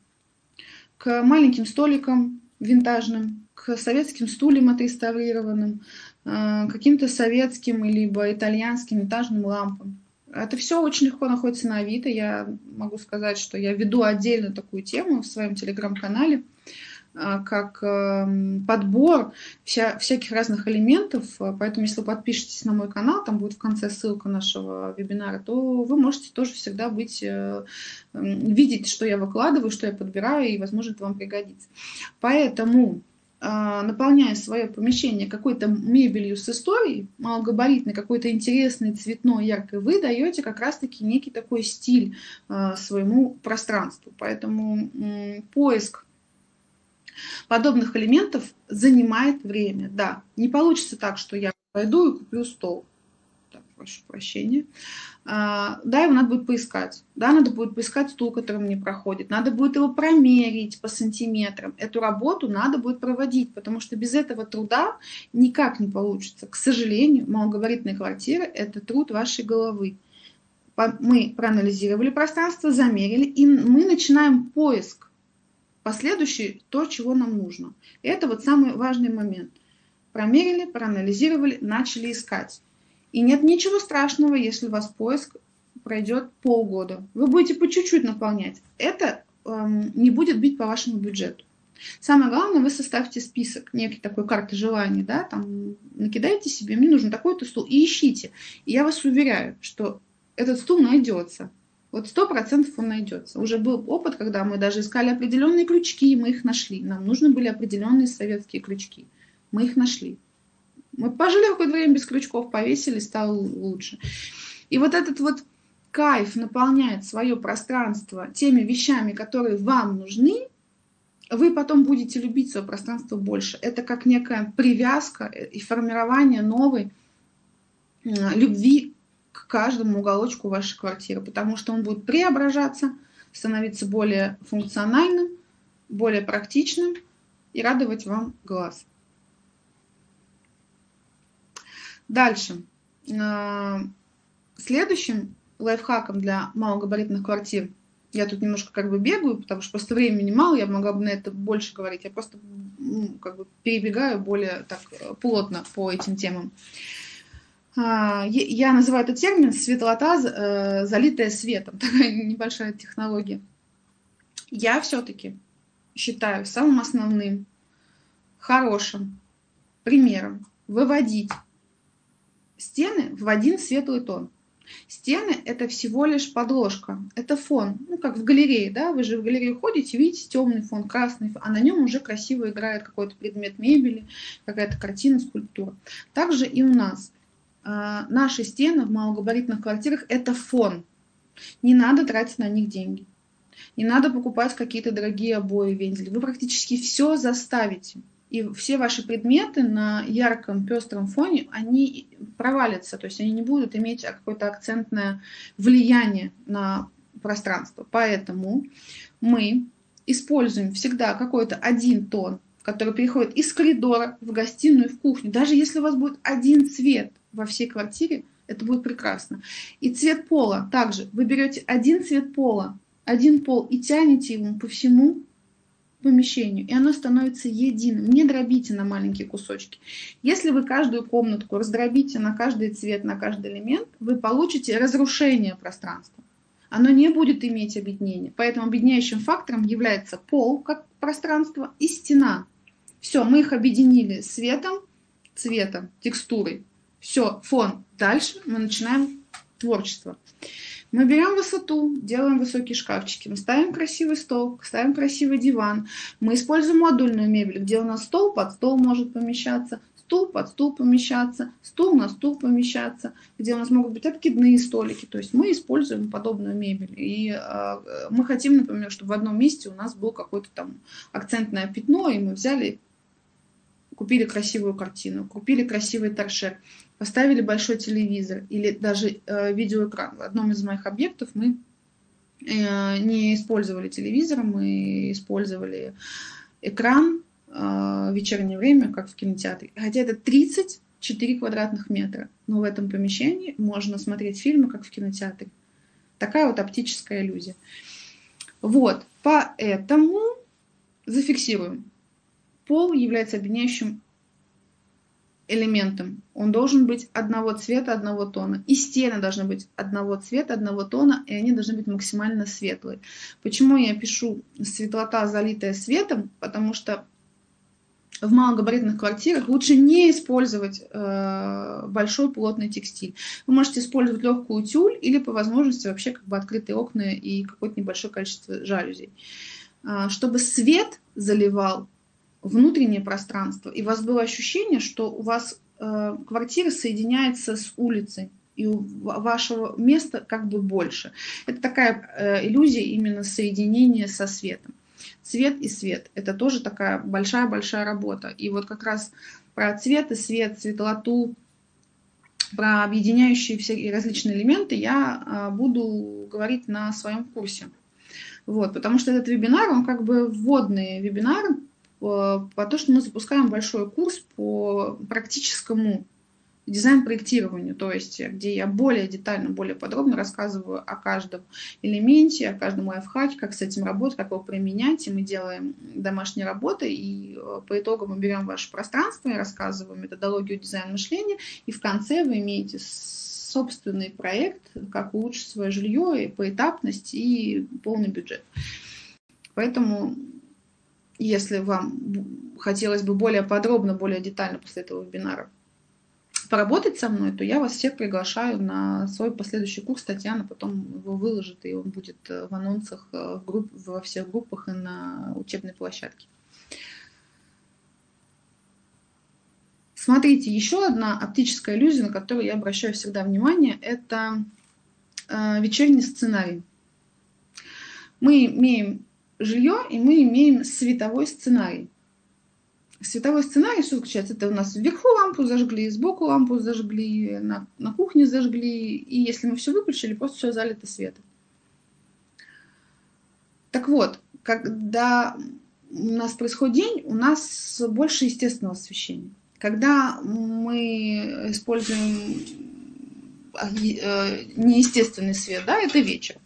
к маленьким столикам винтажным, к советским стульям отреставрированным, а, каким-то советским либо итальянским винтажным лампам. Это все очень легко находится на Авито. Я могу сказать, что я веду отдельно такую тему в своем телеграм-канале, а, как эм, подбор вся, всяких разных элементов. Поэтому, если вы подпишетесь на мой канал, там будет в конце ссылка нашего вебинара, то вы можете тоже всегда быть, э, видеть, что я выкладываю, что я подбираю, и, возможно, это вам пригодится. Поэтому наполняя свое помещение какой-то мебелью с историей, малогабаритной, какой-то интересной, цветной, яркой, вы даете как раз-таки некий такой стиль а, своему пространству. Поэтому поиск подобных элементов занимает время. Да, не получится так, что я пойду и куплю стол прошу прощения. А, да, его надо будет поискать. Да, надо будет поискать стул, который мне проходит. Надо будет его промерить по сантиметрам. Эту работу надо будет проводить, потому что без этого труда никак не получится. К сожалению, малогабаритная квартира – это труд вашей головы. Мы проанализировали пространство, замерили, и мы начинаем поиск последующий, то, чего нам нужно. Это вот самый важный момент. Промерили, проанализировали, начали искать. И нет ничего страшного, если у вас поиск пройдет полгода. Вы будете по чуть-чуть наполнять. Это эм, не будет бить по вашему бюджету. Самое главное, вы составьте список, некий такой карты желаний, да, там накидайте себе, мне нужен такой-то стул, и ищите. И я вас уверяю, что этот стул найдется. Вот сто процентов он найдется. Уже был опыт, когда мы даже искали определенные крючки, и мы их нашли. Нам нужны были определенные советские крючки. Мы их нашли. Мы пожили какое-то время без крючков, повесили, стало лучше. И вот этот вот кайф наполняет свое пространство теми вещами, которые вам нужны, вы потом будете любить свое пространство больше. Это как некая привязка и формирование новой любви к каждому уголочку вашей квартиры, потому что он будет преображаться, становиться более функциональным, более практичным и радовать вам глаз. Дальше. А, следующим лайфхаком для малогабаритных квартир, я тут немножко как бы бегаю, потому что просто времени мало, я могла бы на это больше говорить, я просто ну, как бы перебегаю более так плотно по этим темам. А, я называю этот термин светлота, э, залитая светом, *laughs* такая небольшая технология. Я все-таки считаю самым основным, хорошим примером выводить стены в один светлый тон. Стены – это всего лишь подложка, это фон. Ну, как в галерее, да, вы же в галерею ходите, видите темный фон, красный, а на нем уже красиво играет какой-то предмет мебели, какая-то картина, скульптура. Также и у нас. А, наши стены в малогабаритных квартирах – это фон. Не надо тратить на них деньги. Не надо покупать какие-то дорогие обои, вензели. Вы практически все заставите и все ваши предметы на ярком пестром фоне, они провалятся, то есть они не будут иметь какое-то акцентное влияние на пространство. Поэтому мы используем всегда какой-то один тон, который переходит из коридора в гостиную, в кухню. Даже если у вас будет один цвет во всей квартире, это будет прекрасно. И цвет пола также. Вы берете один цвет пола, один пол и тянете его по всему помещению, и оно становится единым. Не дробите на маленькие кусочки. Если вы каждую комнатку раздробите на каждый цвет, на каждый элемент, вы получите разрушение пространства. Оно не будет иметь объединения. Поэтому объединяющим фактором является пол как пространство и стена. Все, мы их объединили светом, цветом, текстурой. Все, фон. Дальше мы начинаем творчество. Мы берем высоту, делаем высокие шкафчики, мы ставим красивый стол, ставим красивый диван. Мы используем модульную мебель, где у нас стол под стол может помещаться, стул под стул помещаться, стул на стул помещаться, где у нас могут быть откидные столики. То есть мы используем подобную мебель. И э, мы хотим, например, чтобы в одном месте у нас было какое-то там акцентное пятно, и мы взяли купили красивую картину, купили красивый торшер, поставили большой телевизор или даже э, видеоэкран. В одном из моих объектов мы э, не использовали телевизор, мы использовали экран э, в вечернее время, как в кинотеатре. Хотя это 34 квадратных метра, но в этом помещении можно смотреть фильмы, как в кинотеатре. Такая вот оптическая иллюзия. Вот, поэтому зафиксируем. Пол является объединяющим элементом. Он должен быть одного цвета, одного тона. И стены должны быть одного цвета, одного тона, и они должны быть максимально светлые. Почему я пишу светлота, залитая светом? Потому что в малогабаритных квартирах лучше не использовать э, большой плотный текстиль. Вы можете использовать легкую тюль или по возможности вообще как бы открытые окна и какое-то небольшое количество жалюзей. Э, чтобы свет заливал внутреннее пространство, и у вас было ощущение, что у вас э, квартира соединяется с улицей, и у вашего места как бы больше. Это такая э, иллюзия именно соединения со светом. Цвет и свет – это тоже такая большая-большая работа. И вот как раз про цвет и свет, светлоту, про объединяющие все различные элементы я э, буду говорить на своем курсе. Вот, потому что этот вебинар, он как бы вводный вебинар по то, что мы запускаем большой курс по практическому дизайн-проектированию, то есть где я более детально, более подробно рассказываю о каждом элементе, о каждом лайфхаке, как с этим работать, как его применять, и мы делаем домашние работы, и э, по итогу мы берем ваше пространство и рассказываем методологию дизайн-мышления, и в конце вы имеете собственный проект, как улучшить свое жилье, и поэтапность, и полный бюджет. Поэтому если вам хотелось бы более подробно, более детально после этого вебинара поработать со мной, то я вас всех приглашаю на свой последующий курс. Татьяна потом его выложит, и он будет э, в анонсах э, в групп, во всех группах и на учебной площадке. Смотрите, еще одна оптическая иллюзия, на которую я обращаю всегда внимание, это э, вечерний сценарий. Мы имеем жилье, и мы имеем световой сценарий. Световой сценарий, что заключается? Это у нас вверху лампу зажгли, сбоку лампу зажгли, на, на кухне зажгли, и если мы все выключили, просто все залито светом. Так вот, когда у нас происходит день, у нас больше естественного освещения. Когда мы используем э, неестественный свет, да, это вечер.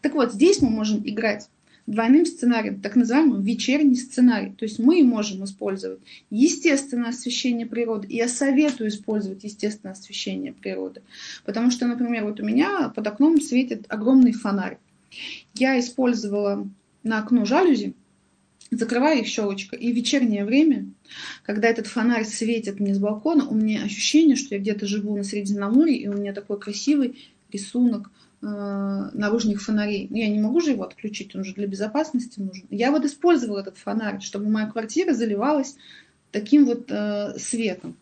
Так вот, здесь мы можем играть двойным сценарием, так называемым вечерний сценарий. То есть мы можем использовать естественное освещение природы. Я советую использовать естественное освещение природы. Потому что, например, вот у меня под окном светит огромный фонарь. Я использовала на окно жалюзи, закрываю их щелочкой. И в вечернее время, когда этот фонарь светит мне с балкона, у меня ощущение, что я где-то живу на Средиземноморье, и у меня такой красивый рисунок – наружных фонарей. Ну, я не могу же его отключить, он же для безопасности нужен. Я вот использовала этот фонарь, чтобы моя квартира заливалась таким вот э, светом.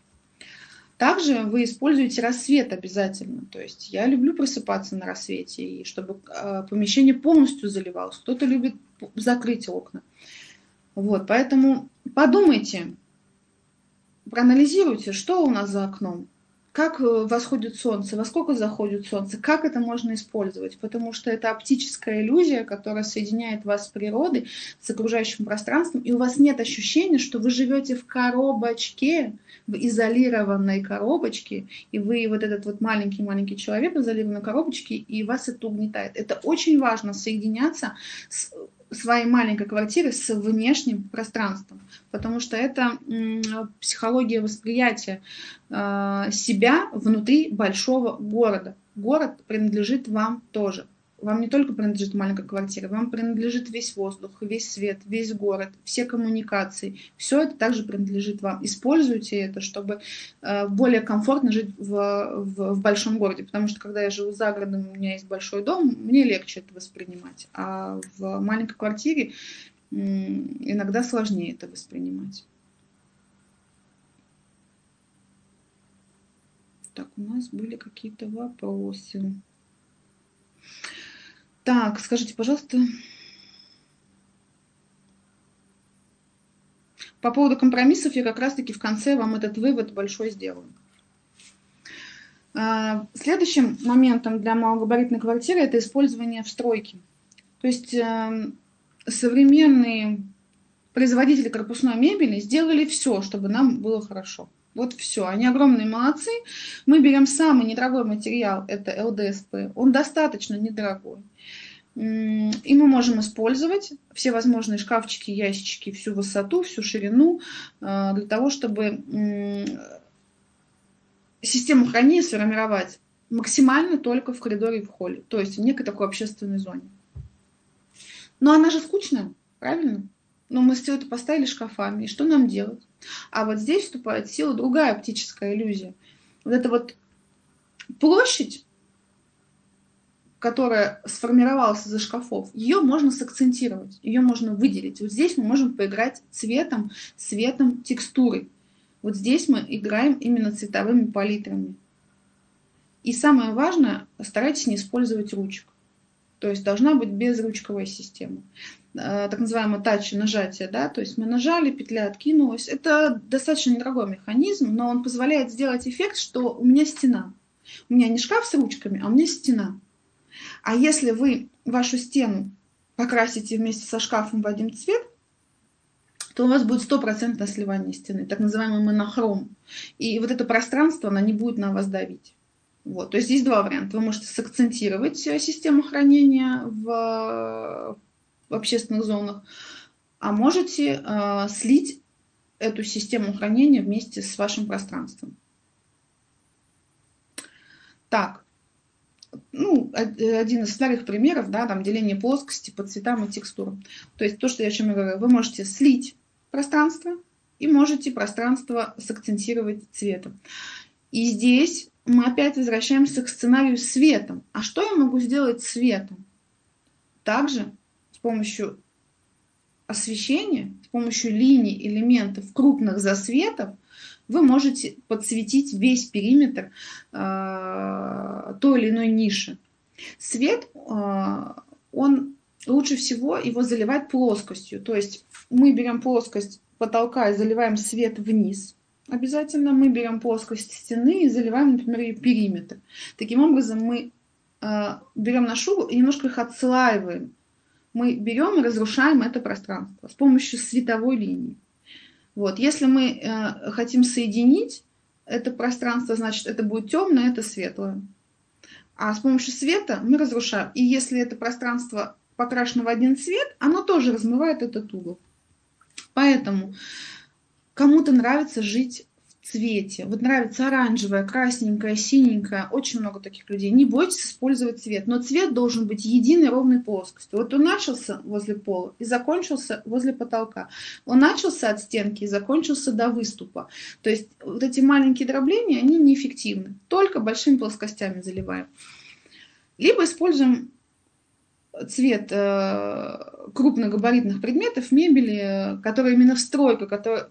Также вы используете рассвет обязательно. То есть я люблю просыпаться на рассвете, и чтобы э, помещение полностью заливалось. Кто-то любит закрыть окна. Вот, поэтому подумайте, проанализируйте, что у нас за окном, как э, восходит солнце, во сколько заходит солнце, как это можно использовать, потому что это оптическая иллюзия, которая соединяет вас с природой, с окружающим пространством, и у вас нет ощущения, что вы живете в коробочке, в изолированной коробочке, и вы вот этот вот маленький-маленький человек в изолированной коробочке, и вас это угнетает. Это очень важно соединяться с своей маленькой квартиры с внешним пространством, потому что это психология восприятия э, себя внутри большого города. Город принадлежит вам тоже вам не только принадлежит маленькая квартира, вам принадлежит весь воздух, весь свет, весь город, все коммуникации. Все это также принадлежит вам. Используйте это, чтобы э, более комфортно жить в, в, в большом городе. Потому что когда я живу за городом, у меня есть большой дом, мне легче это воспринимать. А в маленькой квартире иногда сложнее это воспринимать. Так, у нас были какие-то вопросы. Так, скажите, пожалуйста, по поводу компромиссов я как раз-таки в конце вам этот вывод большой сделаю. А, следующим моментом для малогабаритной квартиры это использование встройки. То есть эм, современные производители корпусной мебели сделали все, чтобы нам было хорошо. Вот все, они огромные молодцы. Мы берем самый недорогой материал, это ЛДСП. Он достаточно недорогой. И мы можем использовать все возможные шкафчики, ящички, всю высоту, всю ширину, э, для того, чтобы систему хранения сформировать максимально только в коридоре и в холле, то есть в некой такой общественной зоне. Но она же скучная, правильно? Но мы все это поставили шкафами, и что нам делать? А вот здесь вступает в силу другая оптическая иллюзия. Вот эта вот площадь, которая сформировалась из шкафов, ее можно сакцентировать, ее можно выделить. Вот здесь мы можем поиграть цветом, цветом, текстурой. Вот здесь мы играем именно цветовыми палитрами. И самое важное, старайтесь не использовать ручек. То есть должна быть безручковая система. Э, так называемое тач нажатие, да, то есть мы нажали, петля откинулась. Это достаточно недорогой механизм, но он позволяет сделать эффект, что у меня стена. У меня не шкаф с ручками, а у меня стена. А если вы вашу стену покрасите вместе со шкафом в один цвет, то у вас будет стопроцентное сливание стены, так называемый монохром. И вот это пространство, оно не будет на вас давить. Вот. То есть здесь два варианта. Вы можете сакцентировать э, систему хранения в, в общественных зонах, а можете э, слить эту систему хранения вместе с вашим пространством. Так, ну, один из старых примеров, да, там деление плоскости по цветам и текстурам. То есть то, что я о чем я говорю, вы можете слить пространство и можете пространство сакцентировать цветом. И здесь мы опять возвращаемся к сценарию светом. А что я могу сделать светом? Также с помощью освещения, с помощью линий, элементов, крупных засветов вы можете подсветить весь периметр э, той или иной ниши. Свет, э, он лучше всего его заливать плоскостью. То есть мы берем плоскость потолка и заливаем свет вниз. Обязательно мы берем плоскость стены и заливаем, например, ее периметр. Таким образом мы э, берем нашу угол и немножко их отслаиваем. Мы берем и разрушаем это пространство с помощью световой линии. Вот. Если мы э, хотим соединить это пространство, значит, это будет темное, это светлое. А с помощью света мы разрушаем. И если это пространство покрашено в один цвет, оно тоже размывает этот угол. Поэтому кому-то нравится жить цвете. Вот нравится оранжевое, красненькое, синенькое. Очень много таких людей. Не бойтесь использовать цвет. Но цвет должен быть единой ровной плоскостью. Вот он начался возле пола и закончился возле потолка. Он начался от стенки и закончился до выступа. То есть вот эти маленькие дробления, они неэффективны. Только большими плоскостями заливаем. Либо используем цвет э, крупногабаритных предметов, мебели, э, которая именно встройка, которая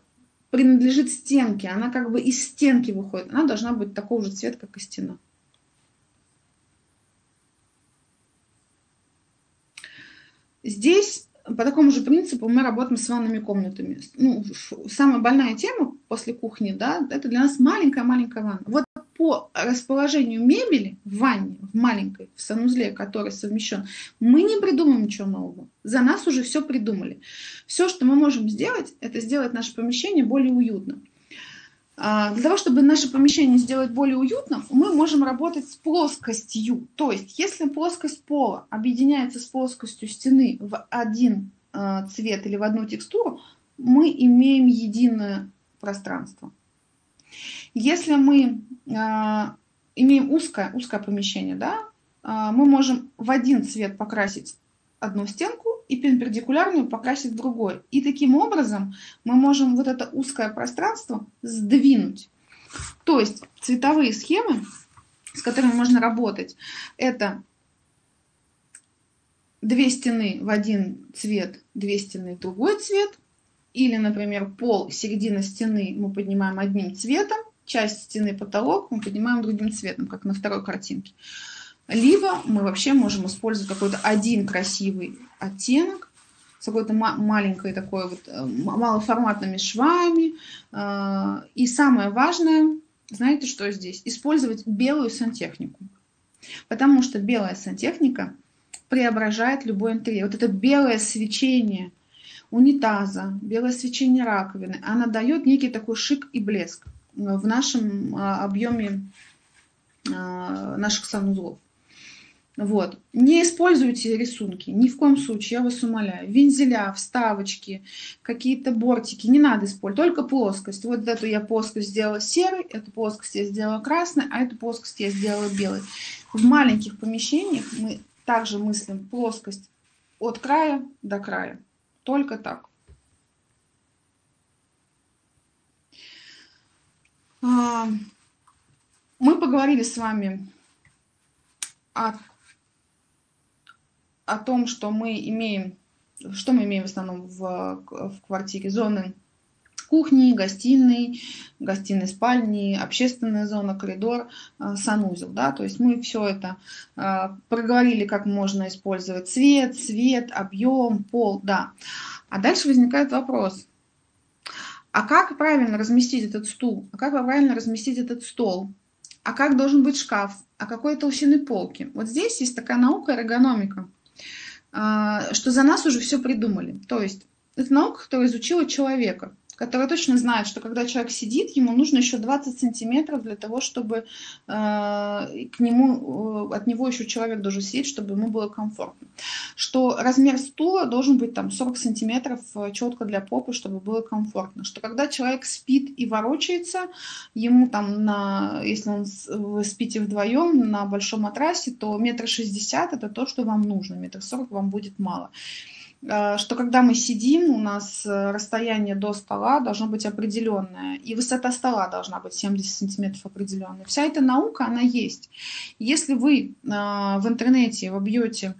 принадлежит стенке, она как бы из стенки выходит, она должна быть такого же цвета, как и стена. Здесь по такому же принципу мы работаем с ванными комнатами. Ну, самая больная тема после кухни, да, это для нас маленькая-маленькая ванна. Вот по расположению мебели в ванне, в маленькой, в санузле, который совмещен, мы не придумаем ничего нового. За нас уже все придумали. Все, что мы можем сделать, это сделать наше помещение более уютным. А, для того, чтобы наше помещение сделать более уютным, мы можем работать с плоскостью. То есть, если плоскость пола объединяется с плоскостью стены в один а, цвет или в одну текстуру, мы имеем единое пространство. Если мы а, имеем узкое, узкое помещение, да, мы можем в один цвет покрасить одну стенку и перпендикулярную покрасить другой. И таким образом мы можем вот это узкое пространство сдвинуть. То есть цветовые схемы, с которыми можно работать, это две стены в один цвет, две стены в другой цвет. Или, например, пол, середина стены мы поднимаем одним цветом, часть стены, потолок мы поднимаем другим цветом, как на второй картинке. Либо мы вообще можем использовать какой-то один красивый оттенок с какой-то маленькой такой вот э, малоформатными швами. Э, и самое важное, знаете, что здесь? Использовать белую сантехнику. Потому что белая сантехника преображает любой интерьер. Вот это белое свечение унитаза, белое свечение раковины, она дает некий такой шик и блеск в нашем а, объеме а, наших санузлов. Вот. Не используйте рисунки, ни в коем случае, я вас умоляю. Вензеля, вставочки, какие-то бортики, не надо использовать, только плоскость. Вот эту я плоскость сделала серой, эту плоскость я сделала красной, а эту плоскость я сделала белой. В маленьких помещениях мы также мыслим плоскость от края до края. Только так. А, мы поговорили с вами о о том, что мы имеем, что мы имеем в основном в, в квартире, зоны кухни, гостиной, гостиной спальни, общественная зона, коридор, э, санузел. Да? То есть мы все это э, проговорили, как можно использовать цвет, свет, объем, пол. Да. А дальше возникает вопрос. А как правильно разместить этот стул? А как правильно разместить этот стол? А как должен быть шкаф? А какой толщины полки? Вот здесь есть такая наука эргономика. А, что за нас уже все придумали. То есть это наука, которая изучила человека который точно знает, что когда человек сидит, ему нужно еще 20 сантиметров для того, чтобы э, к нему, э, от него еще человек должен сидеть, чтобы ему было комфортно. Что размер стула должен быть там 40 сантиметров э, четко для попы, чтобы было комфортно. Что когда человек спит и ворочается, ему там на, если он, вы спите вдвоем на большом матрасе, то метр шестьдесят это то, что вам нужно, метр сорок вам будет мало. Э, что когда мы сидим, у нас э, расстояние до стола должно быть определенное, и высота стола должна быть 70 сантиметров определенная. Вся эта наука, она есть. Если вы э, в интернете вобьете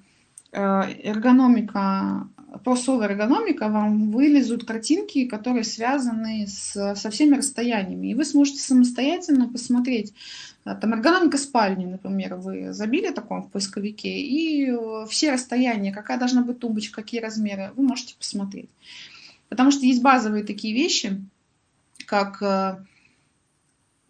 эргономика, про эргономика, вам вылезут картинки, которые связаны с, со всеми расстояниями. И вы сможете самостоятельно посмотреть, там эргономика спальни, например, вы забили таком в поисковике, и э, все расстояния, какая должна быть тумбочка, какие размеры, вы можете посмотреть. Потому что есть базовые такие вещи, как э,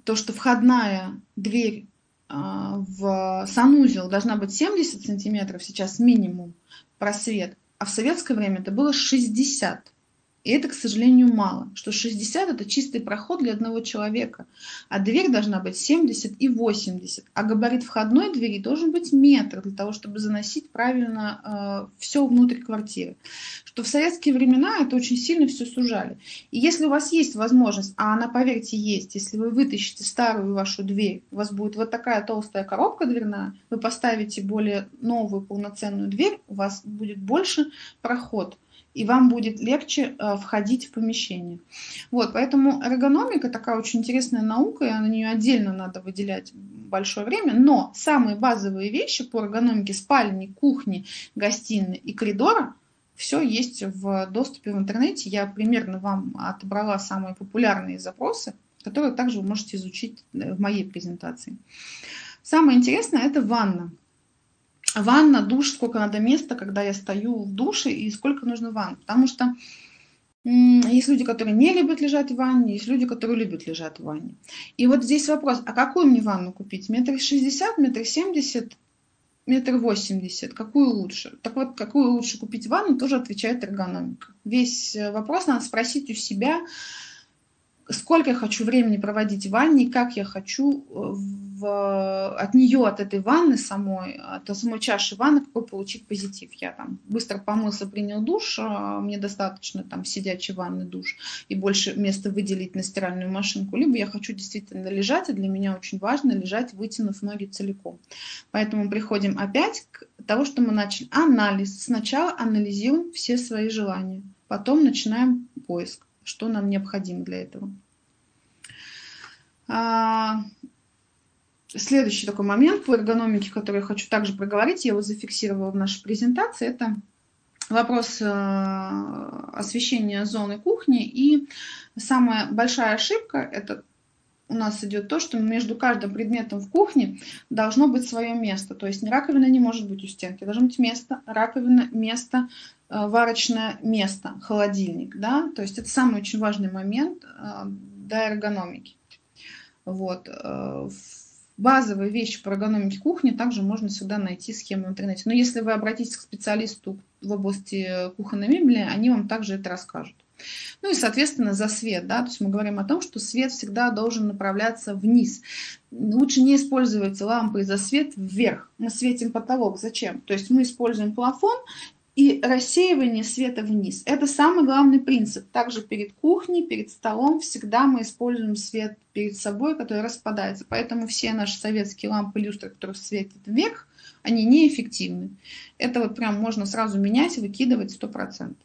то, что входная дверь э, в санузел должна быть 70 сантиметров, сейчас минимум просвет, а в советское время это было 60 и это, к сожалению, мало. Что 60 это чистый проход для одного человека. А дверь должна быть 70 и 80. А габарит входной двери должен быть метр для того, чтобы заносить правильно э, все внутрь квартиры. Что в советские времена это очень сильно все сужали. И если у вас есть возможность, а она, поверьте, есть, если вы вытащите старую вашу дверь, у вас будет вот такая толстая коробка дверная, вы поставите более новую полноценную дверь, у вас будет больше проход и вам будет легче э, входить в помещение. Вот, поэтому эргономика такая очень интересная наука, и на нее отдельно надо выделять большое время, но самые базовые вещи по эргономике спальни, кухни, гостиной и коридора все есть в доступе в интернете. Я примерно вам отобрала самые популярные запросы, которые также вы можете изучить э, в моей презентации. Самое интересное – это ванна. Ванна, душ, сколько надо места, когда я стою в душе, и сколько нужно ванн. Потому что есть люди, которые не любят лежать в ванне, есть люди, которые любят лежать в ванне. И вот здесь вопрос, а какую мне ванну купить? Метр шестьдесят, метр семьдесят, метр восемьдесят? Какую лучше? Так вот, какую лучше купить ванну, тоже отвечает эргономика. Весь э, вопрос надо спросить у себя, сколько я хочу времени проводить в ванне, как я хочу э, от нее, от этой ванны самой, от самой чаши ванны, какой получить позитив. Я там быстро помылся, принял душ, а мне достаточно там сидячий ванный душ и больше места выделить на стиральную машинку, либо я хочу действительно лежать, и для меня очень важно лежать, вытянув ноги целиком. Поэтому приходим опять к тому, что мы начали. Анализ. Сначала анализируем все свои желания, потом начинаем поиск что нам необходимо для этого. Следующий такой момент по эргономике, который я хочу также проговорить, я его зафиксировала в нашей презентации, это вопрос э, освещения зоны кухни. И самая большая ошибка – это у нас идет то, что между каждым предметом в кухне должно быть свое место. То есть раковина не может быть у стенки, должно быть место, раковина, место, Э, варочное место, холодильник, да, то есть это самый очень важный момент э, для эргономики. Вот. Базовые вещи по эргономике кухни также можно всегда найти схему в интернете. Но если вы обратитесь к специалисту в области кухонной мебели, они вам также это расскажут. Ну и, соответственно, за свет, да, то есть мы говорим о том, что свет всегда должен направляться вниз. Лучше не использовать лампы за свет вверх. Мы светим потолок. Зачем? То есть мы используем плафон и рассеивание света вниз. Это самый главный принцип. Также перед кухней, перед столом всегда мы используем свет перед собой, который распадается. Поэтому все наши советские лампы люстры, которые светят вверх, они неэффективны. Это вот прям можно сразу менять выкидывать 100%.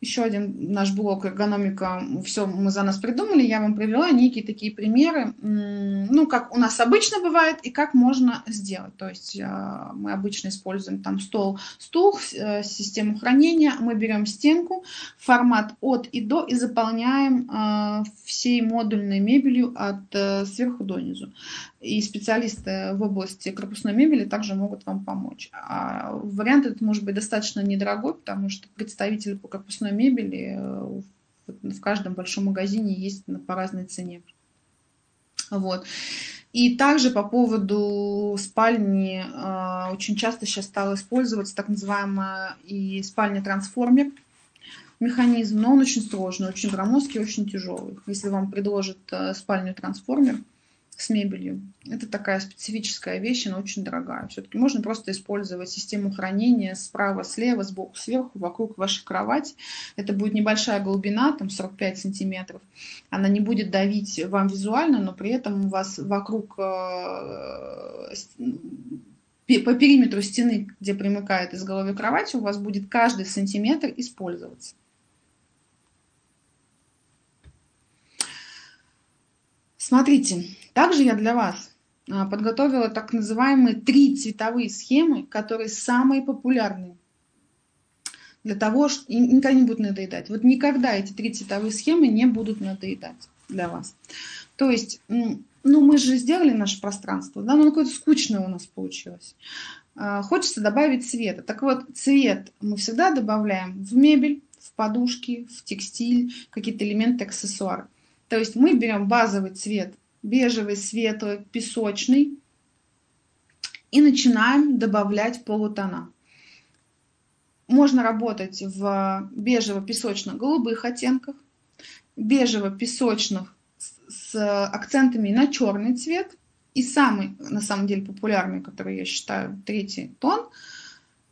Еще один наш блок «Эргономика», все мы за нас придумали, я вам привела некие такие примеры, ну, как у нас обычно бывает и как можно сделать. То есть а, мы обычно используем там стол, стул, э, систему хранения, мы берем стенку, формат от и до и заполняем а, всей модульной мебелью от э, сверху до низу и специалисты в области корпусной мебели также могут вам помочь. А вариант этот может быть достаточно недорогой, потому что представители по корпусной мебели э, в каждом большом магазине есть по разной цене. Вот. И также по поводу спальни э, очень часто сейчас стало использоваться так называемая и спальня-трансформер механизм, но он очень сложный, очень громоздкий, очень тяжелый. Если вам предложат э, спальню-трансформер, с мебелью. Это такая специфическая вещь, она очень дорогая. Все-таки можно просто использовать систему хранения справа, слева, сбоку, сверху, вокруг вашей кровати. Это будет небольшая глубина, там 45 сантиметров. Она не будет давить вам визуально, но при этом у вас вокруг э, по периметру стены, где примыкает изголовье кровати, у вас будет каждый сантиметр использоваться. Смотрите, также я для вас а, подготовила так называемые три цветовые схемы, которые самые популярные для того, что никогда не будут надоедать. Вот никогда эти три цветовые схемы не будут надоедать для вас. То есть, ну, мы же сделали наше пространство, да, но какое-то скучное у нас получилось. А, хочется добавить цвета. Так вот, цвет мы всегда добавляем в мебель, в подушки, в текстиль, какие-то элементы, аксессуары. То есть мы берем базовый цвет бежевый, светлый, песочный. И начинаем добавлять полутона. Можно работать в бежево-песочно-голубых оттенках, бежево-песочных с акцентами на черный цвет. И самый, на самом деле, популярный, который я считаю, третий тон,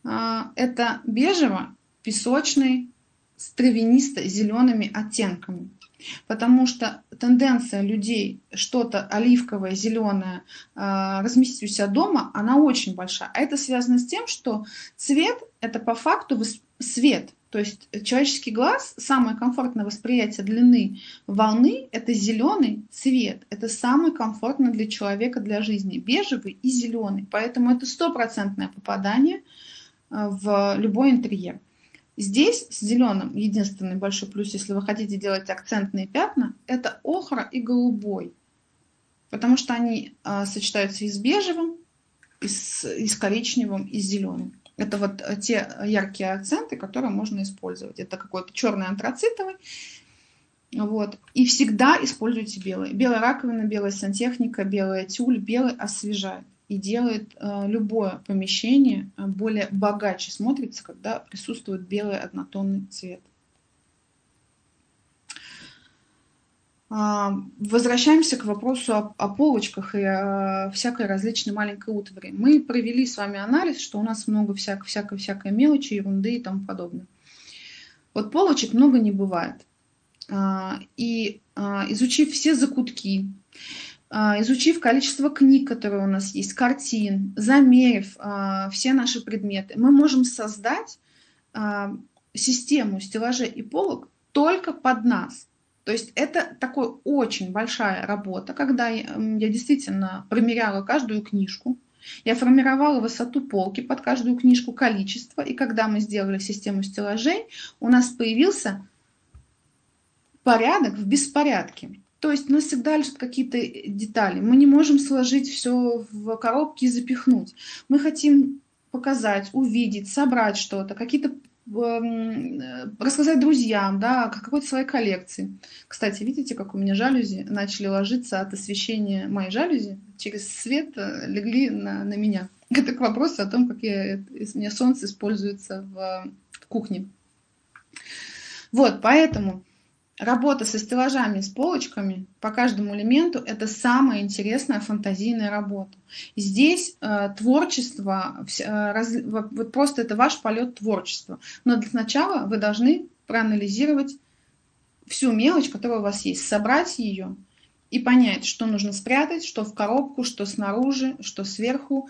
а, это бежево-песочный с травянисто-зелеными оттенками. Потому что тенденция людей что-то оливковое, зеленое а, разместить у себя дома, она очень большая. А это связано с тем, что цвет – это по факту свет. То есть человеческий глаз, самое комфортное восприятие длины волны – это зеленый цвет. Это самый комфортный для человека, для жизни. Бежевый и зеленый. Поэтому это стопроцентное попадание а, в любой интерьер. Здесь с зеленым единственный большой плюс, если вы хотите делать акцентные пятна, это охра и голубой. потому что они а, сочетаются и с бежевым, и с, и с коричневым, и с зеленым. Это вот э, те яркие акценты, которые можно использовать. Это какой-то черный антрацитовый. Вот. И всегда используйте белый. Белая раковина, белая сантехника, белая тюль, белый освежает и делает э, любое помещение э, более богаче смотрится, когда присутствует белый однотонный цвет. А, возвращаемся к вопросу о, о полочках и о всякой различной маленькой утвари. Мы провели с вами анализ, что у нас много всякой, всякой, всякой мелочи, ерунды и тому подобное. Вот полочек много не бывает. А, и а, изучив все закутки, изучив количество книг, которые у нас есть, картин, замерив все наши предметы, мы можем создать систему стеллажей и полок только под нас. То есть это такой очень большая работа, когда я, действительно промеряла каждую книжку, я формировала высоту полки под каждую книжку, количество, и когда мы сделали систему стеллажей, у нас появился порядок в беспорядке. То есть нас всегда лежат какие-то детали. Мы не можем сложить все в коробки и запихнуть. Мы хотим показать, увидеть, собрать что-то, какие-то Э, рассказать друзьям, да, о какой-то своей коллекции. Кстати, видите, как у меня жалюзи начали ложиться от освещения моей жалюзи, через свет э, легли на, на меня. *laughs* Это к вопросу о том, как я, у меня солнце используется в, в кухне. Вот, поэтому Работа со стеллажами, с полочками по каждому элементу – это самая интересная фантазийная работа. Здесь э, творчество, э, раз, вот просто это ваш полет творчества. Но для начала вы должны проанализировать всю мелочь, которая у вас есть, собрать ее и понять, что нужно спрятать, что в коробку, что снаружи, что сверху,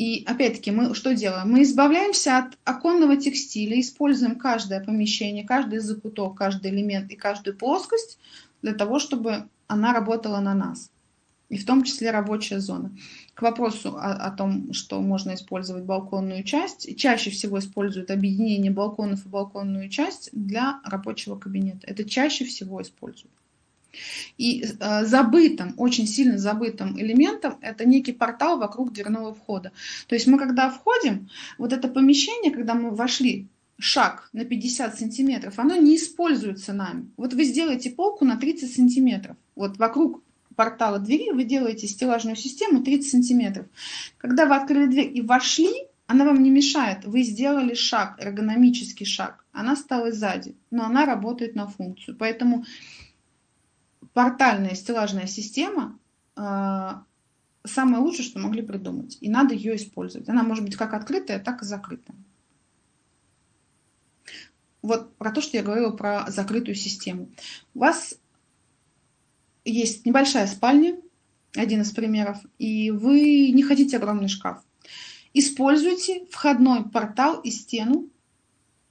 и опять-таки мы что делаем? Мы избавляемся от оконного текстиля, используем каждое помещение, каждый закуток, каждый элемент и каждую плоскость для того, чтобы она работала на нас. И в том числе рабочая зона. К вопросу о, о том, что можно использовать балконную часть, чаще всего используют объединение балконов и балконную часть для рабочего кабинета. Это чаще всего используют. И э, забытым, очень сильно забытым элементом это некий портал вокруг дверного входа. То есть мы когда входим, вот это помещение, когда мы вошли, шаг на 50 сантиметров, оно не используется нами. Вот вы сделаете полку на 30 сантиметров. Вот вокруг портала двери вы делаете стеллажную систему 30 сантиметров. Когда вы открыли дверь и вошли, она вам не мешает. Вы сделали шаг, эргономический шаг. Она стала сзади, но она работает на функцию. Поэтому портальная стеллажная система а, самое лучшее, что могли придумать. И надо ее использовать. Она может быть как открытая, так и закрытая. Вот про то, что я говорила про закрытую систему. У вас есть небольшая спальня, один из примеров, и вы не хотите огромный шкаф. Используйте входной портал и стену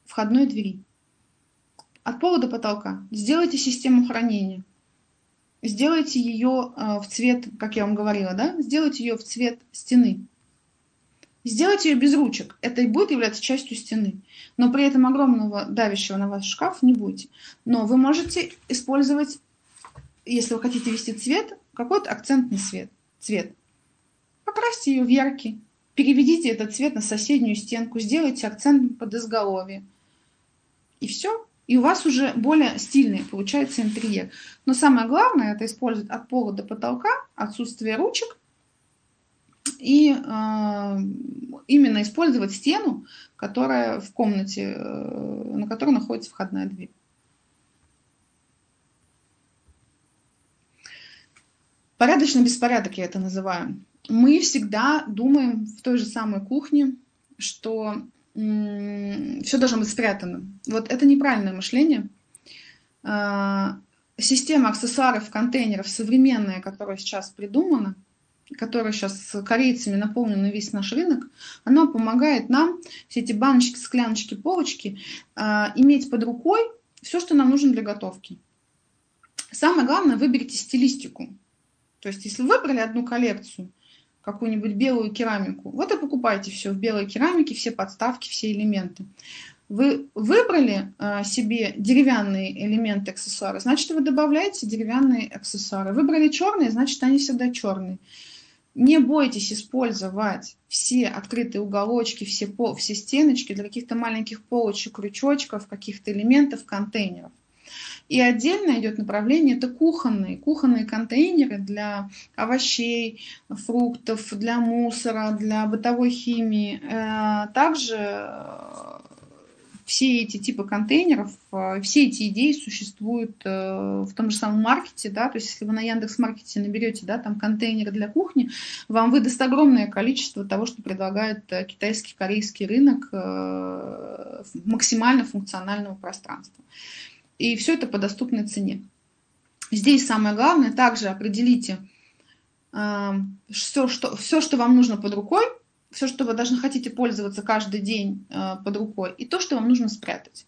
входной двери. От пола до потолка. Сделайте систему хранения сделайте ее э, в цвет, как я вам говорила, да, сделайте ее в цвет стены. Сделайте ее без ручек. Это и будет являться частью стены. Но при этом огромного давящего на вас шкаф не будете. Но вы можете использовать, если вы хотите ввести цвет, какой-то акцентный цвет. цвет. Покрасьте ее в яркий. Переведите этот цвет на соседнюю стенку. Сделайте акцент под изголовье. И все и у вас уже более стильный получается интерьер. Но самое главное это использовать от пола до потолка, отсутствие ручек и э, именно использовать стену, которая в комнате, э, на которой находится входная дверь. Порядочный беспорядок я это называю. Мы всегда думаем в той же самой кухне, что все должно быть спрятано. Вот это неправильное мышление. А, система аксессуаров, контейнеров современная, которая сейчас придумана, которая сейчас с корейцами наполнена весь наш рынок, она помогает нам, все эти баночки, скляночки, полочки, а, иметь под рукой все, что нам нужно для готовки. Самое главное, выберите стилистику. То есть, если выбрали одну коллекцию, какую-нибудь белую керамику. Вот и покупайте все в белой керамике, все подставки, все элементы. Вы выбрали э, себе деревянные элементы аксессуара, значит, вы добавляете деревянные аксессуары. Выбрали черные, значит, они всегда черные. Не бойтесь использовать все открытые уголочки, все, пол, все стеночки для каких-то маленьких полочек, крючочков, каких-то элементов, контейнеров. И отдельно идет направление, это кухонные, кухонные контейнеры для овощей, фруктов, для мусора, для бытовой химии. Э, также все эти типы контейнеров, э, все эти идеи существуют э, в том же самом маркете, да, то есть если вы на Яндекс Маркете наберете, да, там контейнеры для кухни, вам выдаст огромное количество того, что предлагает э, китайский, корейский рынок максимально функционального пространства. И все это по доступной цене. Здесь самое главное, также определите все, что, все, что вам нужно под рукой, все, что вы должны хотите пользоваться каждый день э, под рукой, и то, что вам нужно спрятать.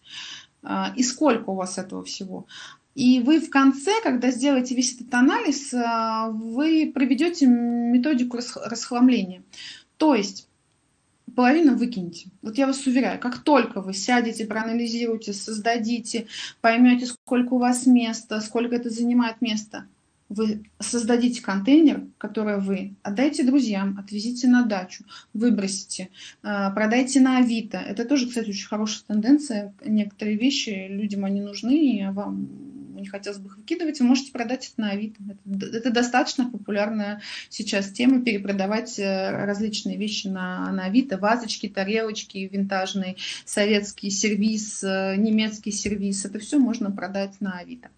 Э, и сколько у вас этого всего. И вы в конце, когда сделаете весь этот анализ, э, вы проведете методику расхламления. То есть половину выкинете. Вот я вас уверяю, как только вы сядете, проанализируете, создадите, поймете, сколько у вас места, сколько это занимает места, вы создадите контейнер, который вы отдайте друзьям, отвезите на дачу, выбросите, э, продайте на Авито. Это тоже, кстати, очень хорошая тенденция. Некоторые вещи людям они нужны, и вам не хотелось бы их выкидывать, вы можете продать это на Авито. Это, это достаточно популярная сейчас тема, перепродавать э, различные вещи на, на Авито, вазочки, тарелочки винтажные, советский сервис, э, немецкий сервис. Это все можно продать на Авито.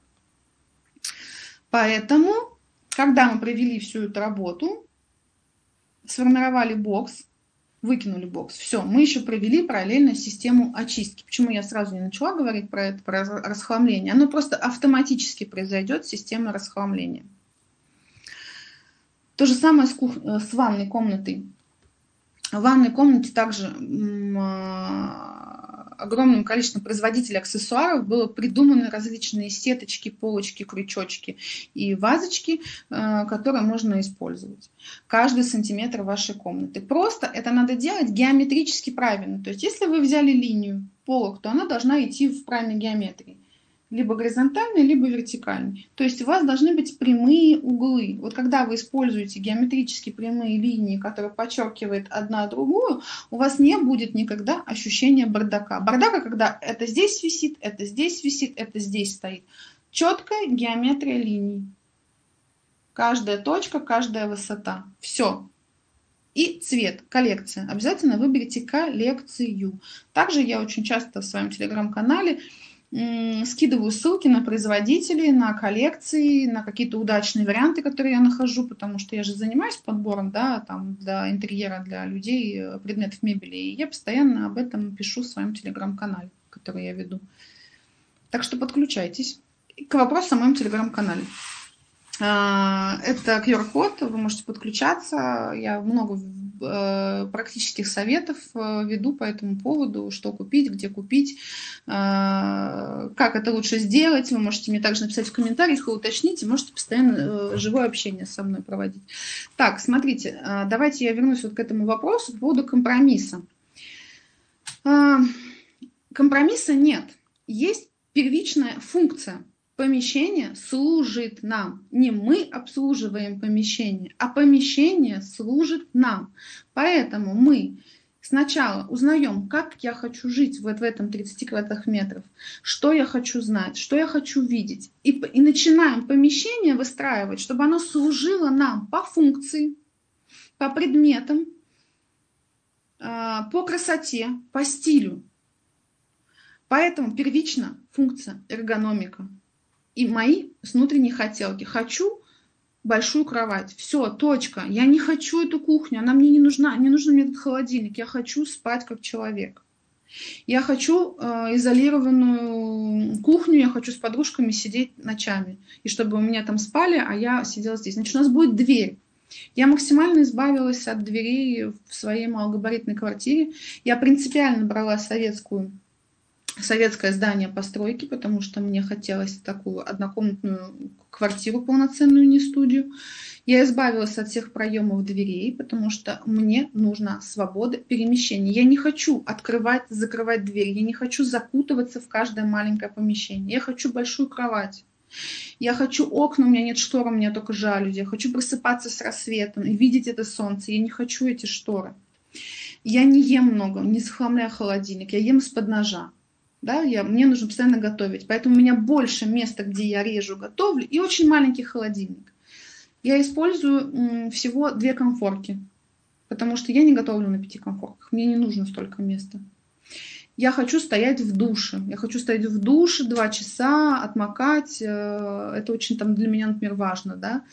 Поэтому, когда мы провели всю эту работу, сформировали бокс, выкинули бокс, все, мы еще провели параллельно систему очистки. Почему я сразу не начала говорить про это, про расхламление? Оно просто автоматически произойдет, система расхламления. То же самое с, кух... с ванной комнатой. В ванной комнате также огромным количеством производителей аксессуаров было придуманы различные сеточки, полочки, крючочки и вазочки, э, которые можно использовать. Каждый сантиметр вашей комнаты. Просто это надо делать геометрически правильно. То есть если вы взяли линию полок, то она должна идти в правильной геометрии либо горизонтальный, либо вертикальный. То есть у вас должны быть прямые углы. Вот когда вы используете геометрически прямые линии, которые подчеркивают одна другую, у вас не будет никогда ощущения бардака. Бардака, когда это здесь висит, это здесь висит, это здесь стоит. Четкая геометрия линий. Каждая точка, каждая высота. Все. И цвет, коллекция. Обязательно выберите коллекцию. Также я очень часто в своем телеграм-канале скидываю ссылки на производителей, на коллекции, на какие-то удачные варианты, которые я нахожу, потому что я же занимаюсь подбором, да, там, для интерьера, для людей, э, предметов мебели, и я постоянно об этом пишу в своем телеграм-канале, который я веду. Так что подключайтесь. К вопросу о моем телеграм-канале. А, это QR-код, вы можете подключаться. Я много э, практических советов э, веду по этому поводу, что купить, где купить, как это лучше сделать. Вы можете мне также написать в комментариях и уточнить, и можете постоянно э, живое общение со мной проводить. Так, смотрите, давайте я вернусь вот к этому вопросу по поводу компромисса. Компромисса нет. Есть первичная функция – Помещение служит нам. Не мы обслуживаем помещение, а помещение служит нам. Поэтому мы сначала узнаем, как я хочу жить вот в этом 30 квадратных метров, что я хочу знать, что я хочу видеть. И, и начинаем помещение выстраивать, чтобы оно служило нам по функции, по предметам, а, по красоте, по стилю. Поэтому первично функция эргономика – и мои внутренние хотелки. Хочу большую кровать. Все, точка. Я не хочу эту кухню, она мне не нужна. Не нужен мне этот холодильник. Я хочу спать как человек. Я хочу э, изолированную кухню, я хочу с подружками сидеть ночами. И чтобы у меня там спали, а я сидела здесь. Значит, у нас будет дверь. Я максимально избавилась от дверей в своей малогабаритной квартире. Я принципиально брала советскую советское здание постройки, потому что мне хотелось такую однокомнатную квартиру полноценную, не студию. Я избавилась от всех проемов дверей, потому что мне нужна свобода перемещения. Я не хочу открывать, закрывать дверь, я не хочу закутываться в каждое маленькое помещение. Я хочу большую кровать. Я хочу окна, у меня нет штор, у меня только жалюзи. Я хочу просыпаться с рассветом и видеть это солнце. Я не хочу эти шторы. Я не ем много, не захламляю холодильник, я ем из-под ножа. Да, я, мне нужно постоянно готовить. Поэтому у меня больше места, где я режу, готовлю, и очень маленький холодильник. Я использую всего две комфорки, потому что я не готовлю на пяти комфорках. Мне не нужно столько места. Я хочу стоять в душе. Я хочу стоять в душе два часа, отмокать. Э, это очень там для меня, например, важно, да.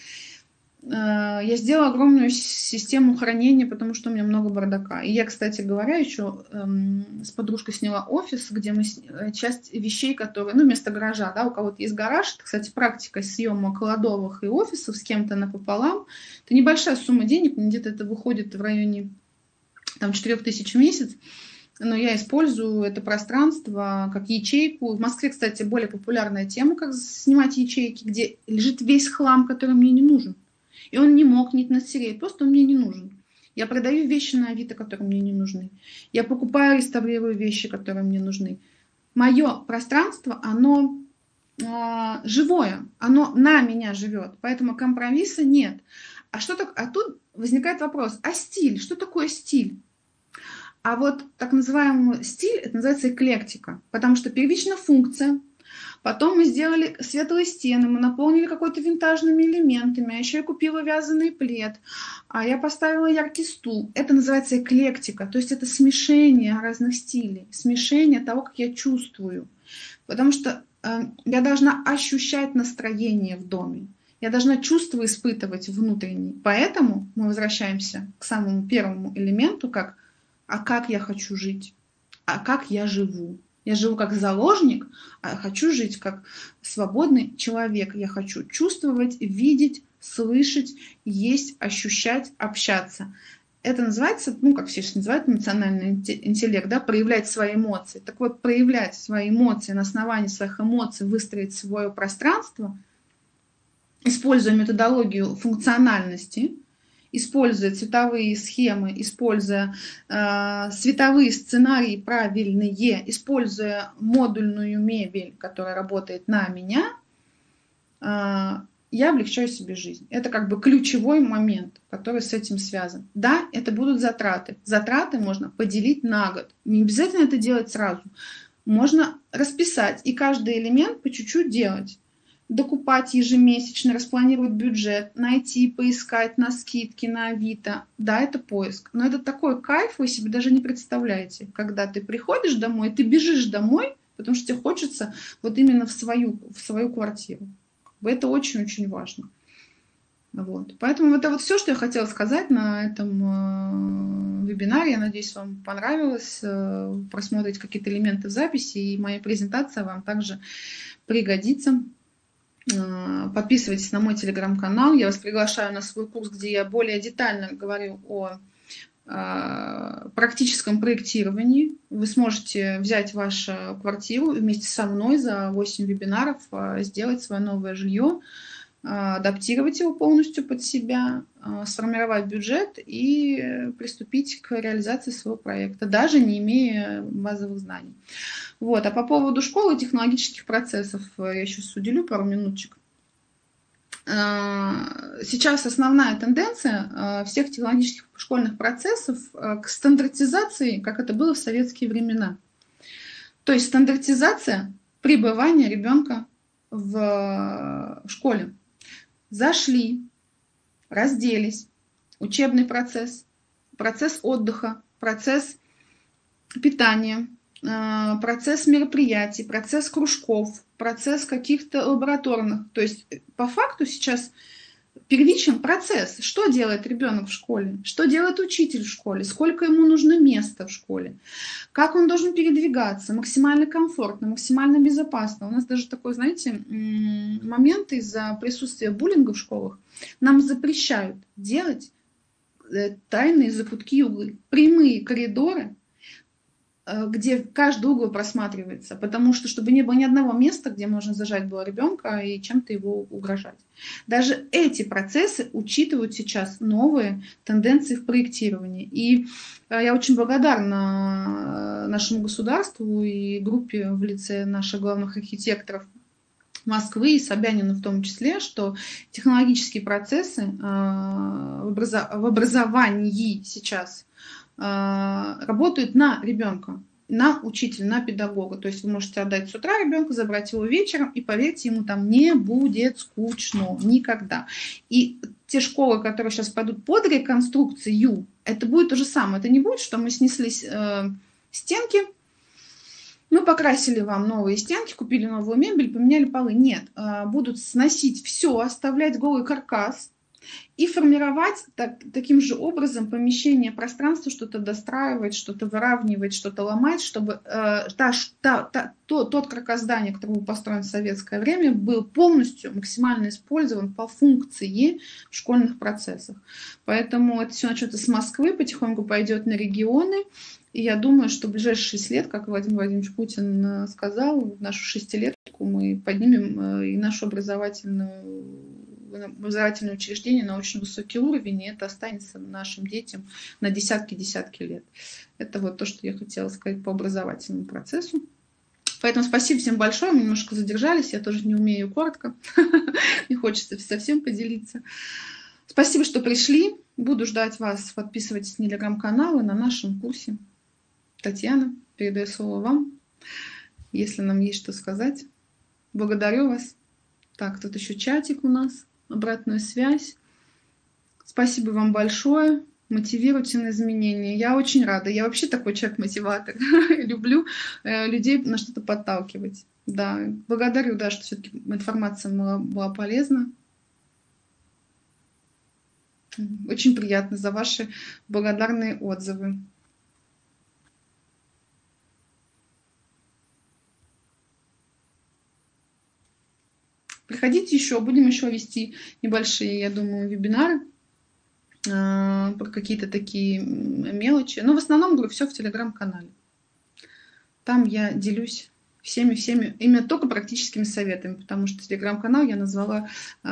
Э, я сделала огромную систему хранения, потому что у меня много бардака. И я, кстати говоря, еще эм, с подружкой сняла офис, где мы э, часть вещей, которые, ну, вместо гаража, да, у кого-то есть гараж, это, кстати, практика съема кладовых и офисов с кем-то напополам. Это небольшая сумма денег, где-то это выходит в районе там 4000 в месяц но я использую это пространство как ячейку. В Москве, кстати, более популярная тема, как снимать ячейки, где лежит весь хлам, который мне не нужен. И он не мог не насереть, просто он мне не нужен. Я продаю вещи на Авито, которые мне не нужны. Я покупаю, реставрирую вещи, которые мне нужны. Мое пространство, оно э, живое, оно на меня живет, поэтому компромисса нет. А что так? А тут возникает вопрос: а стиль? Что такое стиль? А вот так называемый стиль, это называется эклектика, потому что первичная функция, Потом мы сделали светлые стены, мы наполнили какой-то винтажными элементами, а еще я купила вязаный плед, а я поставила яркий стул. Это называется эклектика, то есть это смешение разных стилей, смешение того, как я чувствую. Потому что э, я должна ощущать настроение в доме. Я должна чувство испытывать внутренне. Поэтому мы возвращаемся к самому первому элементу, как а как я хочу жить, а как я живу. Я живу как заложник, а хочу жить как свободный человек. Я хочу чувствовать, видеть, слышать, есть, ощущать, общаться. Это называется, ну, как все называют, эмоциональный интеллект, да, проявлять свои эмоции. Так вот, проявлять свои эмоции на основании своих эмоций, выстроить свое пространство, используя методологию функциональности, используя цветовые схемы, используя э, световые сценарии правильные, используя модульную мебель, которая работает на меня, э, я облегчаю себе жизнь. Это как бы ключевой момент, который с этим связан. Да, это будут затраты. Затраты можно поделить на год. Не обязательно это делать сразу. Можно расписать и каждый элемент по чуть-чуть делать докупать ежемесячно, распланировать бюджет, найти, поискать на скидки, на Авито. Да, это поиск. Но это такой кайф, вы себе даже не представляете. Когда ты приходишь домой, ты бежишь домой, потому что тебе хочется вот именно в свою, в свою квартиру. Это очень-очень важно. Вот. Поэтому это вот все, что я хотела сказать на этом э, вебинаре. Я надеюсь, вам понравилось. Э, просмотреть какие-то элементы записи, и моя презентация вам также пригодится. Э, подписывайтесь на мой телеграм-канал. Я вас приглашаю на свой курс, где я более детально говорю о э, практическом проектировании. Вы сможете взять вашу квартиру вместе со мной за 8 вебинаров, э, сделать свое новое жилье, адаптировать его полностью под себя, сформировать бюджет и приступить к реализации своего проекта, даже не имея базовых знаний. Вот. А по поводу школы технологических процессов э, я сейчас уделю пару минуточек. Э, сейчас основная тенденция э, всех технологических школьных процессов к стандартизации, как это было в советские времена. То есть стандартизация пребывания ребенка в школе. Зашли, разделись, учебный процесс, процесс отдыха, процесс питания, а, процесс мероприятий, процесс кружков, процесс каких-то лабораторных. То есть э, по факту сейчас первичен процесс. Что делает ребенок в школе? Что делает учитель в школе? Сколько ему нужно места в школе? Как он должен передвигаться? Максимально комфортно, максимально безопасно. У нас даже такой, знаете, момент из-за присутствия буллинга в школах. Нам запрещают делать э, тайные закутки углы. Прямые коридоры где каждый угол просматривается, потому что чтобы не было ни одного места, где можно зажать было ребенка и чем-то его угрожать. Даже эти процессы учитывают сейчас новые тенденции в проектировании. И э, я очень благодарна э, нашему государству и группе в лице наших главных архитекторов Москвы и Собянину в том числе, что технологические процессы в образовании сейчас работают на ребенка, на учителя, на педагога. То есть вы можете отдать с утра ребенка, забрать его вечером, и поверьте, ему там не будет скучно никогда. И те школы, которые сейчас пойдут под реконструкцию, это будет то же самое. Это не будет, что мы снеслись э, стенки, мы покрасили вам новые стенки, купили новую мебель, поменяли полы. Нет, э, будут сносить все, оставлять голый каркас, и формировать так, таким же образом помещение, пространство, что-то достраивать, что-то выравнивать, что-то ломать, чтобы э, та, та, та, то, тот каркас здания, который был построен в советское время, был полностью максимально использован по функции в школьных процессах. Поэтому это все начнется с Москвы, потихоньку пойдет на регионы. И я думаю, что в ближайшие 6 лет, как Владимир Владимирович Путин э, сказал, нашу шестилетку мы поднимем э, и нашу образовательную образовательные учреждения на очень высокий уровень, и это останется нашим детям на десятки-десятки лет. Это вот то, что я хотела сказать по образовательному процессу. Поэтому спасибо всем большое, мы немножко задержались, я тоже не умею коротко, *laughs* не хочется совсем поделиться. Спасибо, что пришли, буду ждать вас, подписывайтесь на телеграм-канал и на нашем курсе. Татьяна, передаю слово вам, если нам есть что сказать. Благодарю вас. Так, тут еще чатик у нас обратную связь. Спасибо вам большое. Мотивируйте на изменения. Я очень рада. Я вообще такой человек-мотиватор. *laughs* Люблю э, людей на что-то подталкивать. Да, благодарю, да, что все-таки информация была, была полезна. Очень приятно за ваши благодарные отзывы. Приходите еще, будем еще вести небольшие, я думаю, вебинары э, про какие-то такие мелочи. Но в основном, говорю, все в телеграм-канале. Там я делюсь всеми-всеми, именно только практическими советами, потому что телеграм-канал я назвала э,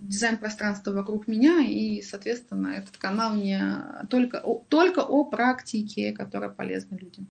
дизайн пространства вокруг меня, и, соответственно, этот канал не только, только о практике, которая полезна людям.